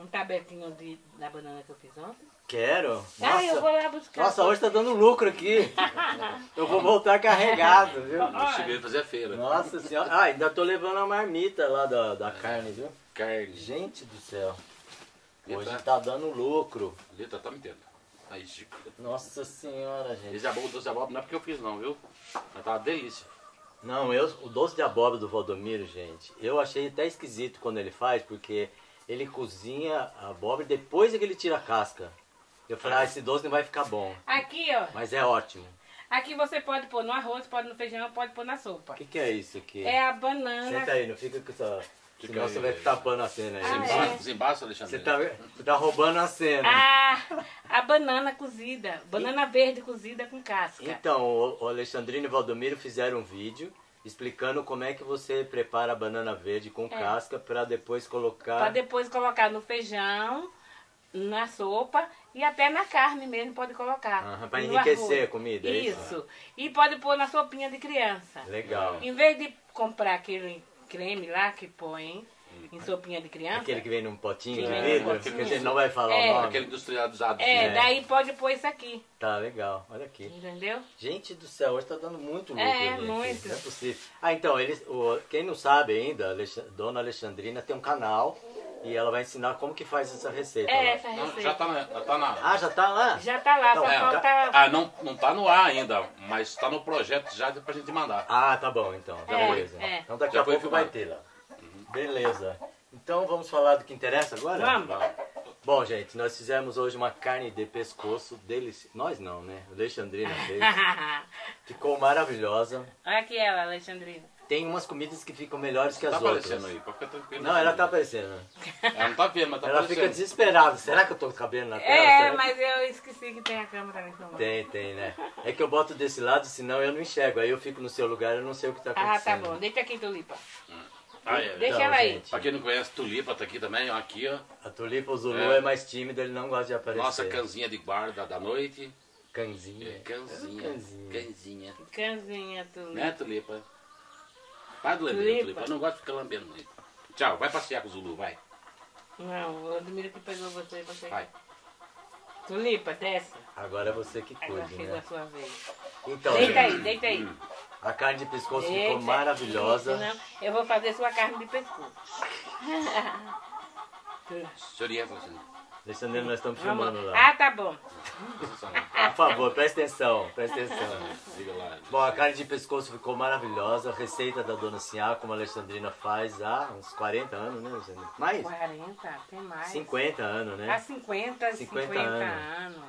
um tabequinho de, da banana que eu fiz ontem, Quero. ah, eu vou Nossa, lá buscar. nossa, hoje tá dando lucro aqui. [laughs] Eu vou voltar carregado, viu? Eu cheguei a fazer a feira. Nossa senhora. Ah, ainda tô levando a marmita lá da, da carne, viu? Carne. Gente do céu. Hoje tá dando lucro. Letra, tá me entendendo. Aí, Chico. Nossa senhora, gente. Esse abóbora, doce de abóbora, não é porque eu fiz não, viu? Mas tá uma delícia. Não, eu, o doce de abóbora do Valdomiro, gente, eu achei até esquisito quando ele faz, porque ele cozinha a abóbora depois é que ele tira a casca. Eu falei, ah, esse doce não vai ficar bom. Aqui, ó. Mas é ótimo. Aqui você pode pôr no arroz, pode no feijão, pode pôr na sopa. O que, que é isso aqui? É a banana. Senta aí, não fica com essa. Fica Senão aí, você vai tapando a cena aí. Ah, Desembaça, é. desembaça, Alexandre. Você tá, você tá roubando a cena. Ah, a banana cozida. Banana verde cozida com casca. Então, o, o Alexandrino e o Valdomiro fizeram um vídeo explicando como é que você prepara a banana verde com casca para depois colocar. É. Pra depois colocar no feijão, na sopa e até na carne mesmo pode colocar. Aham, pra E no enriquecer arroz. a comida, é isso? Isso. E pode pôr na sopinha de criança. Legal. Em vez de comprar aquele creme lá que põe em sopinha de criança. Aquele que vem num potinho Que de vidro, que a gente não vai falar É. o nome. Aquele industrializado. É, É. daí pode pôr isso aqui. Tá legal, olha aqui. Entendeu? Gente do céu, hoje tá dando muito lucro. É, gente. muito. Não é possível. Ah, então, eles, o, quem não sabe ainda, Dona Alexandrina tem um canal e ela vai ensinar como que faz essa receita. É, lá. essa Não, receita. já tá na. Já tá na Ah, já tá lá? Já tá lá, Então, só é, falta. Ah, não, não tá no ar ainda, mas tá no projeto já pra gente mandar. Ah, tá bom então. Já É, beleza. é. Então daqui Já a pouco vai filmado. ter lá. Beleza. Então vamos falar do que interessa agora? Vamos. Bom, gente, nós fizemos hoje uma carne de pescoço deliciosa. Nós não, né? Alexandrina fez. [laughs] Ficou maravilhosa. Olha aqui ela, Alexandrina. Tem umas comidas que ficam melhores que as Tá outras. aparecendo aí, pode ficar tranquilo. Não, ela tá aparecendo. Ela não tá vendo, mas tá ela aparecendo. fica desesperada. Será que eu tô com o cabelo na tela? É, Será mas eu esqueci que tem a câmera nesse momento. Tem, tem, né? É que eu boto desse lado, senão eu não enxergo. Aí eu fico no seu lugar, eu não sei o que tá Ah, acontecendo. tá bom. Deixa aqui, Tulipa. Ah, é. Deixa Então, ela aí. gente, Pra quem não conhece, Tulipa tá aqui também, ó, aqui, ó. A tulipa, o Zulu É. é. mais tímido, ele não gosta de aparecer. Nossa canzinha de guarda da noite. Canzinha. É, Canzinha. Canzinha. Canzinha. Cãozinha, Tulipa. Né, Tulipa? Para de lamber, Tulipa. Eu não gosto de ficar lambendo muito. Tchau, vai passear com o Zulu, vai. Não, o Admiro que pegou você, você. Vai. Tulipa, desce. Agora é você que Agora cuide, chegou a né? sua vez. Então, Deita gente, aí, deita aí. a carne de pescoço ficou Deita. maravilhosa. Senão eu vou fazer sua carne de pescoço. Se orienta, assim. Alexandre, nós estamos filmando lá. Ah, tá bom. Por favor, presta atenção, presta atenção. Lá. Bom, a carne de pescoço ficou maravilhosa. Receita da Dona Sinhá, como a Alexandrina faz há uns 40 anos, né, Alexandrina? Mais? 40, tem mais. 50 anos, Há né? 50, 50 50, anos. anos.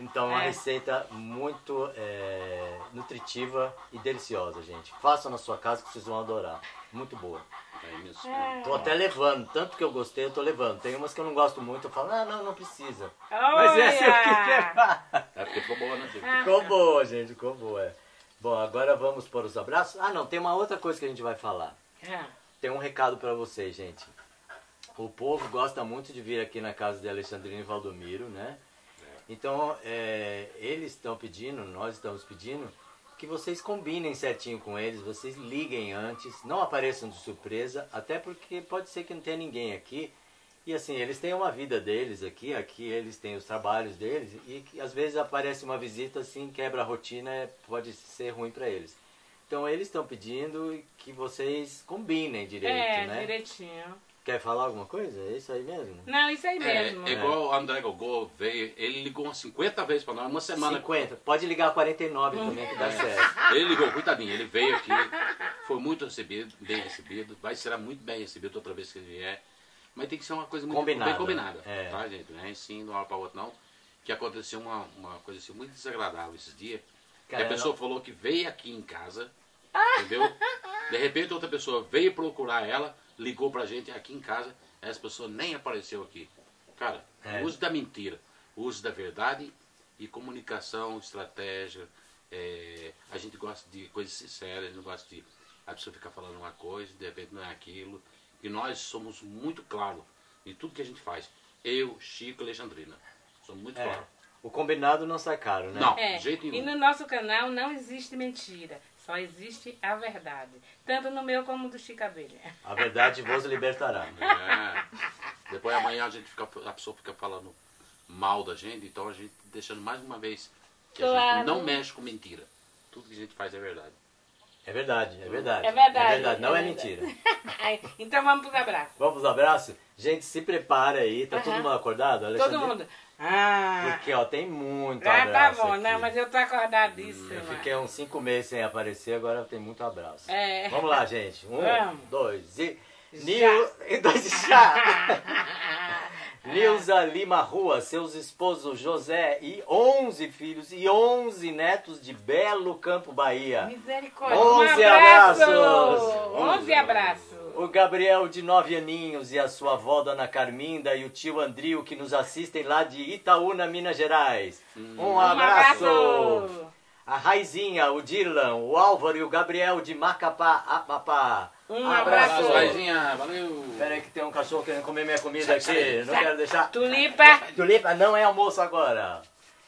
Então, uma É. receita muito é, nutritiva e deliciosa, gente. Façam na sua casa que vocês vão adorar. Muito boa. Minhas- É. Tô até levando, tanto que eu gostei, eu tô levando. Tem umas que eu não gosto muito, eu falo, ah, não, não precisa. Mas essa eu quis levar. É porque ficou boa, né, Chico? Ficou boa, gente, ficou boa. é. Bom, agora vamos para os abraços. Ah, não, tem uma outra coisa que a gente vai falar. Ah, Tem um recado para vocês, gente. O povo gosta muito de vir aqui na casa de Alexandrino e Valdomiro, né? Então, é, eles estão pedindo, nós estamos pedindo, que vocês combinem certinho com eles, vocês liguem antes, não apareçam de surpresa, até porque pode ser que não tenha ninguém aqui. E assim, eles têm uma vida deles aqui, aqui eles têm os trabalhos deles, e que às vezes aparece uma visita assim, quebra a rotina, é- pode ser ruim para eles. Então eles estão pedindo que vocês combinem direito, é, né? direitinho. Quer falar alguma coisa? É isso aí mesmo? Não, isso aí É, mesmo. é igual o André Gogô veio, ele ligou umas 50 vezes pra nós, uma semana. 50. Pode ligar 49 também que dá certo. Ele ligou, coitadinho, ele veio aqui, foi muito recebido, bem recebido, vai ser muito bem recebido outra vez que ele vier. Mas tem que ser uma coisa muito Combinada, bem combinada, é. tá, gente? Não é assim de uma hora para outra, não. Que aconteceu uma, uma coisa assim muito desagradável esses dias. que Cara, a pessoa falou que veio aqui em casa, entendeu? De repente outra pessoa veio procurar ela, ligou pra gente aqui em casa, essa pessoa nem apareceu aqui. Cara, É. use da mentira. uso da verdade e comunicação, estratégia. É, a gente gosta de coisas sinceras, não gosta de a pessoa ficar falando uma coisa, de repente não é aquilo. E nós somos muito claros em tudo que a gente faz. Eu, Chico e Alexandrina. Somos muito É. claros. O combinado não sai caro, né? Não. É, jeito nenhum. e no nosso canal não existe mentira, só existe a verdade. Tanto no meu como do Chico Abelha. A verdade vos libertará. É. Depois amanhã a gente fica, a pessoa fica falando mal da gente, então a gente deixando mais uma vez que a Claro. gente não mexe com mentira. Tudo que a gente faz é verdade. É verdade, é verdade. É verdade, É verdade, não é é, mentira. [laughs] Então vamos pros abraços. Vamos pros abraços? Gente, se prepara aí. Tá Aham. todo mundo acordado? Todo Alexandre? mundo. Ah, Porque, ó, tem muito ah tá abraço bom, aqui. não, mas eu tô acordadíssima. Eu fiquei uns cinco meses sem aparecer, agora tem muito abraço. É. Vamos lá, gente. Um, Vamos. dois e... Nil... e dois e já! [laughs] Nilza Lima Rua, seus esposos José e 11 filhos e 11 netos de Belo Campo, Bahia. Misericórdia. Onze um abraço. abraços. Onze abraços. O Gabriel de nove aninhos e a sua avó Dona Carminda e o tio Andrio que nos assistem lá de Itaúna, Minas Gerais. Um Um abraço! abraço. A Raizinha, o Dirlan, o Álvaro e o Gabriel de Macapá, Apapá. Um abraço. Raizinha, valeu! Pera aí que tem um cachorro querendo comer minha comida aqui. Não quero deixar. Tulipa. Tulipa, não é almoço agora.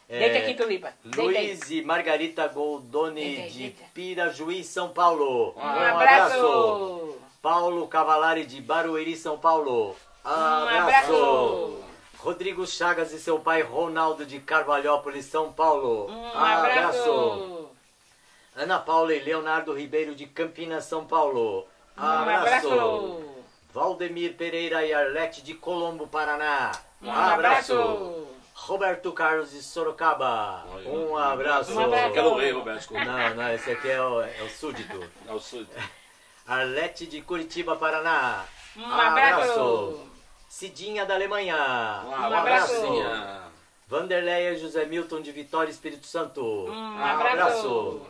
É, Deita aqui, Tulipa. Luiz e Margarita Goldoni Deita de. Pirajuí, São Paulo. Um abraço. Paulo Cavalari de Barueri, São Paulo. Um abraço. Rodrigo Chagas e seu pai Ronaldo de Carvalhópolis, São Paulo. Um abraço. Ana Paula e Leonardo Ribeiro de Campinas, São Paulo. Um abraço. Valdemir Pereira e Arlete de Colombo, Paraná. Um abraço. Roberto Carlos de Sorocaba. Um abraço. Um abraço. Quero ver, Roberto. Não, não, esse aqui é o, é o súdito. É o sul. Arlete de Curitiba, Paraná. Um abraço. Cidinha da Alemanha. Um abraço. abracinha. Vanderleia José Milton de Vitória, Espírito Santo. Um abraço.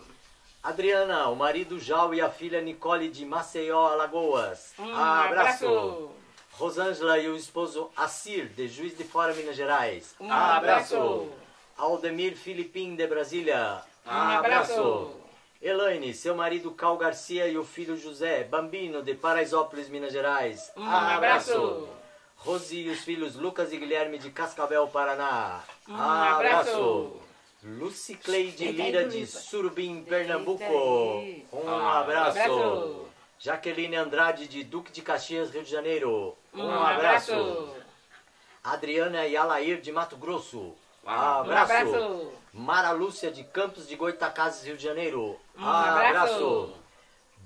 Adriana, o marido Jal e a filha Nicole de Maceió, Alagoas. Um abraço. Rosângela e o esposo Assir, de Juiz de Fora, Minas Gerais. Um abraço. Aldemir Filipim, de Brasília. Um abraço. Elaine, seu marido Cal Garcia e o filho José Bambino, de Paraisópolis, Minas Gerais. Um abraço. Rosi e os filhos Lucas e Guilherme de Cascavel, Paraná. Um abraço. Lucy Cleide Deita aí, Lira de. Surubim, Deita Pernambuco. Um Ah, abraço. Jaqueline Andrade de Duque de Caxias, Rio de Janeiro. Um abraço. Adriana e Alair de Mato Grosso. Um abraço. Mara Lúcia de Campos de Goitacazes, Rio de Janeiro. Um abraço.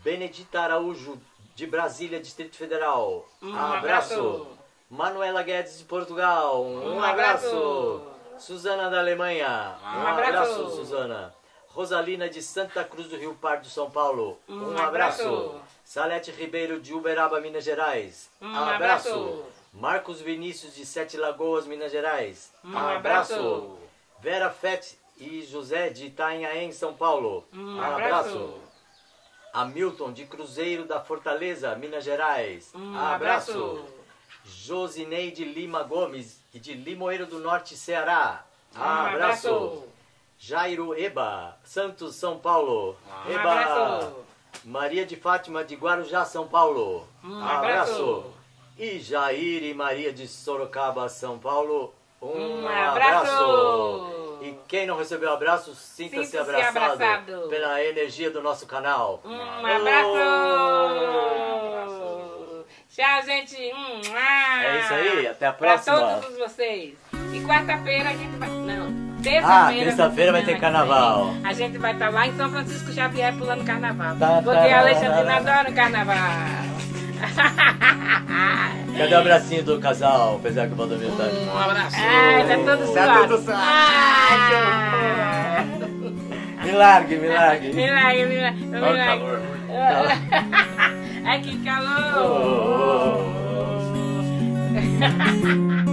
Benedita Araújo de Brasília, Distrito Federal. Um abraço. Manuela Guedes de Portugal. Um, Um abraço. Abraço. Suzana da Alemanha. Um Um abraço. abraço, Suzana. Rosalina de Santa Cruz do Rio Pardo, São Paulo. Um abraço. abraço. Salete Ribeiro de Uberaba, Minas Gerais. Um abraço. Marcos Vinícius de Sete Lagoas, Minas Gerais. Um abraço. Vera Fett e José de Itanhaém, São Paulo. Um abraço. Hamilton de Cruzeiro da Fortaleza, Minas Gerais. Um abraço. Josineide Lima Gomes e de Limoeiro do Norte, Ceará. Um abraço. Jairo Eba, Santos, São Paulo. Um Eba. abraço. Maria de Fátima de Guarujá, São Paulo. Um abraço. E Jair e Maria de Sorocaba, São Paulo. Um, Um abraço. E quem não recebeu abraço, sinta-se abraçado, abraçado. pela energia do nosso canal. Um abraço. Tchau, gente. Um, ah, É isso aí, até a Pra próxima. todos vocês. E quarta-feira a gente vai. Não, Ah, terça-feira. terça-feira vai ter que carnaval. vem, A gente vai estar lá em São Francisco Xavier pulando carnaval. Tá, Porque tá, a Alexandrina tá, tá. adora o carnaval. [laughs] Cadê o abracinho do casal? Apesar que o Valdomiro tá. Um abraço. Ai, tá todo Tá suado. tudo suado. Ah. Me largue, me largue. Me larga, me larga. me Olha o calor. Ai, que calor. [laughs] Oh. [laughs]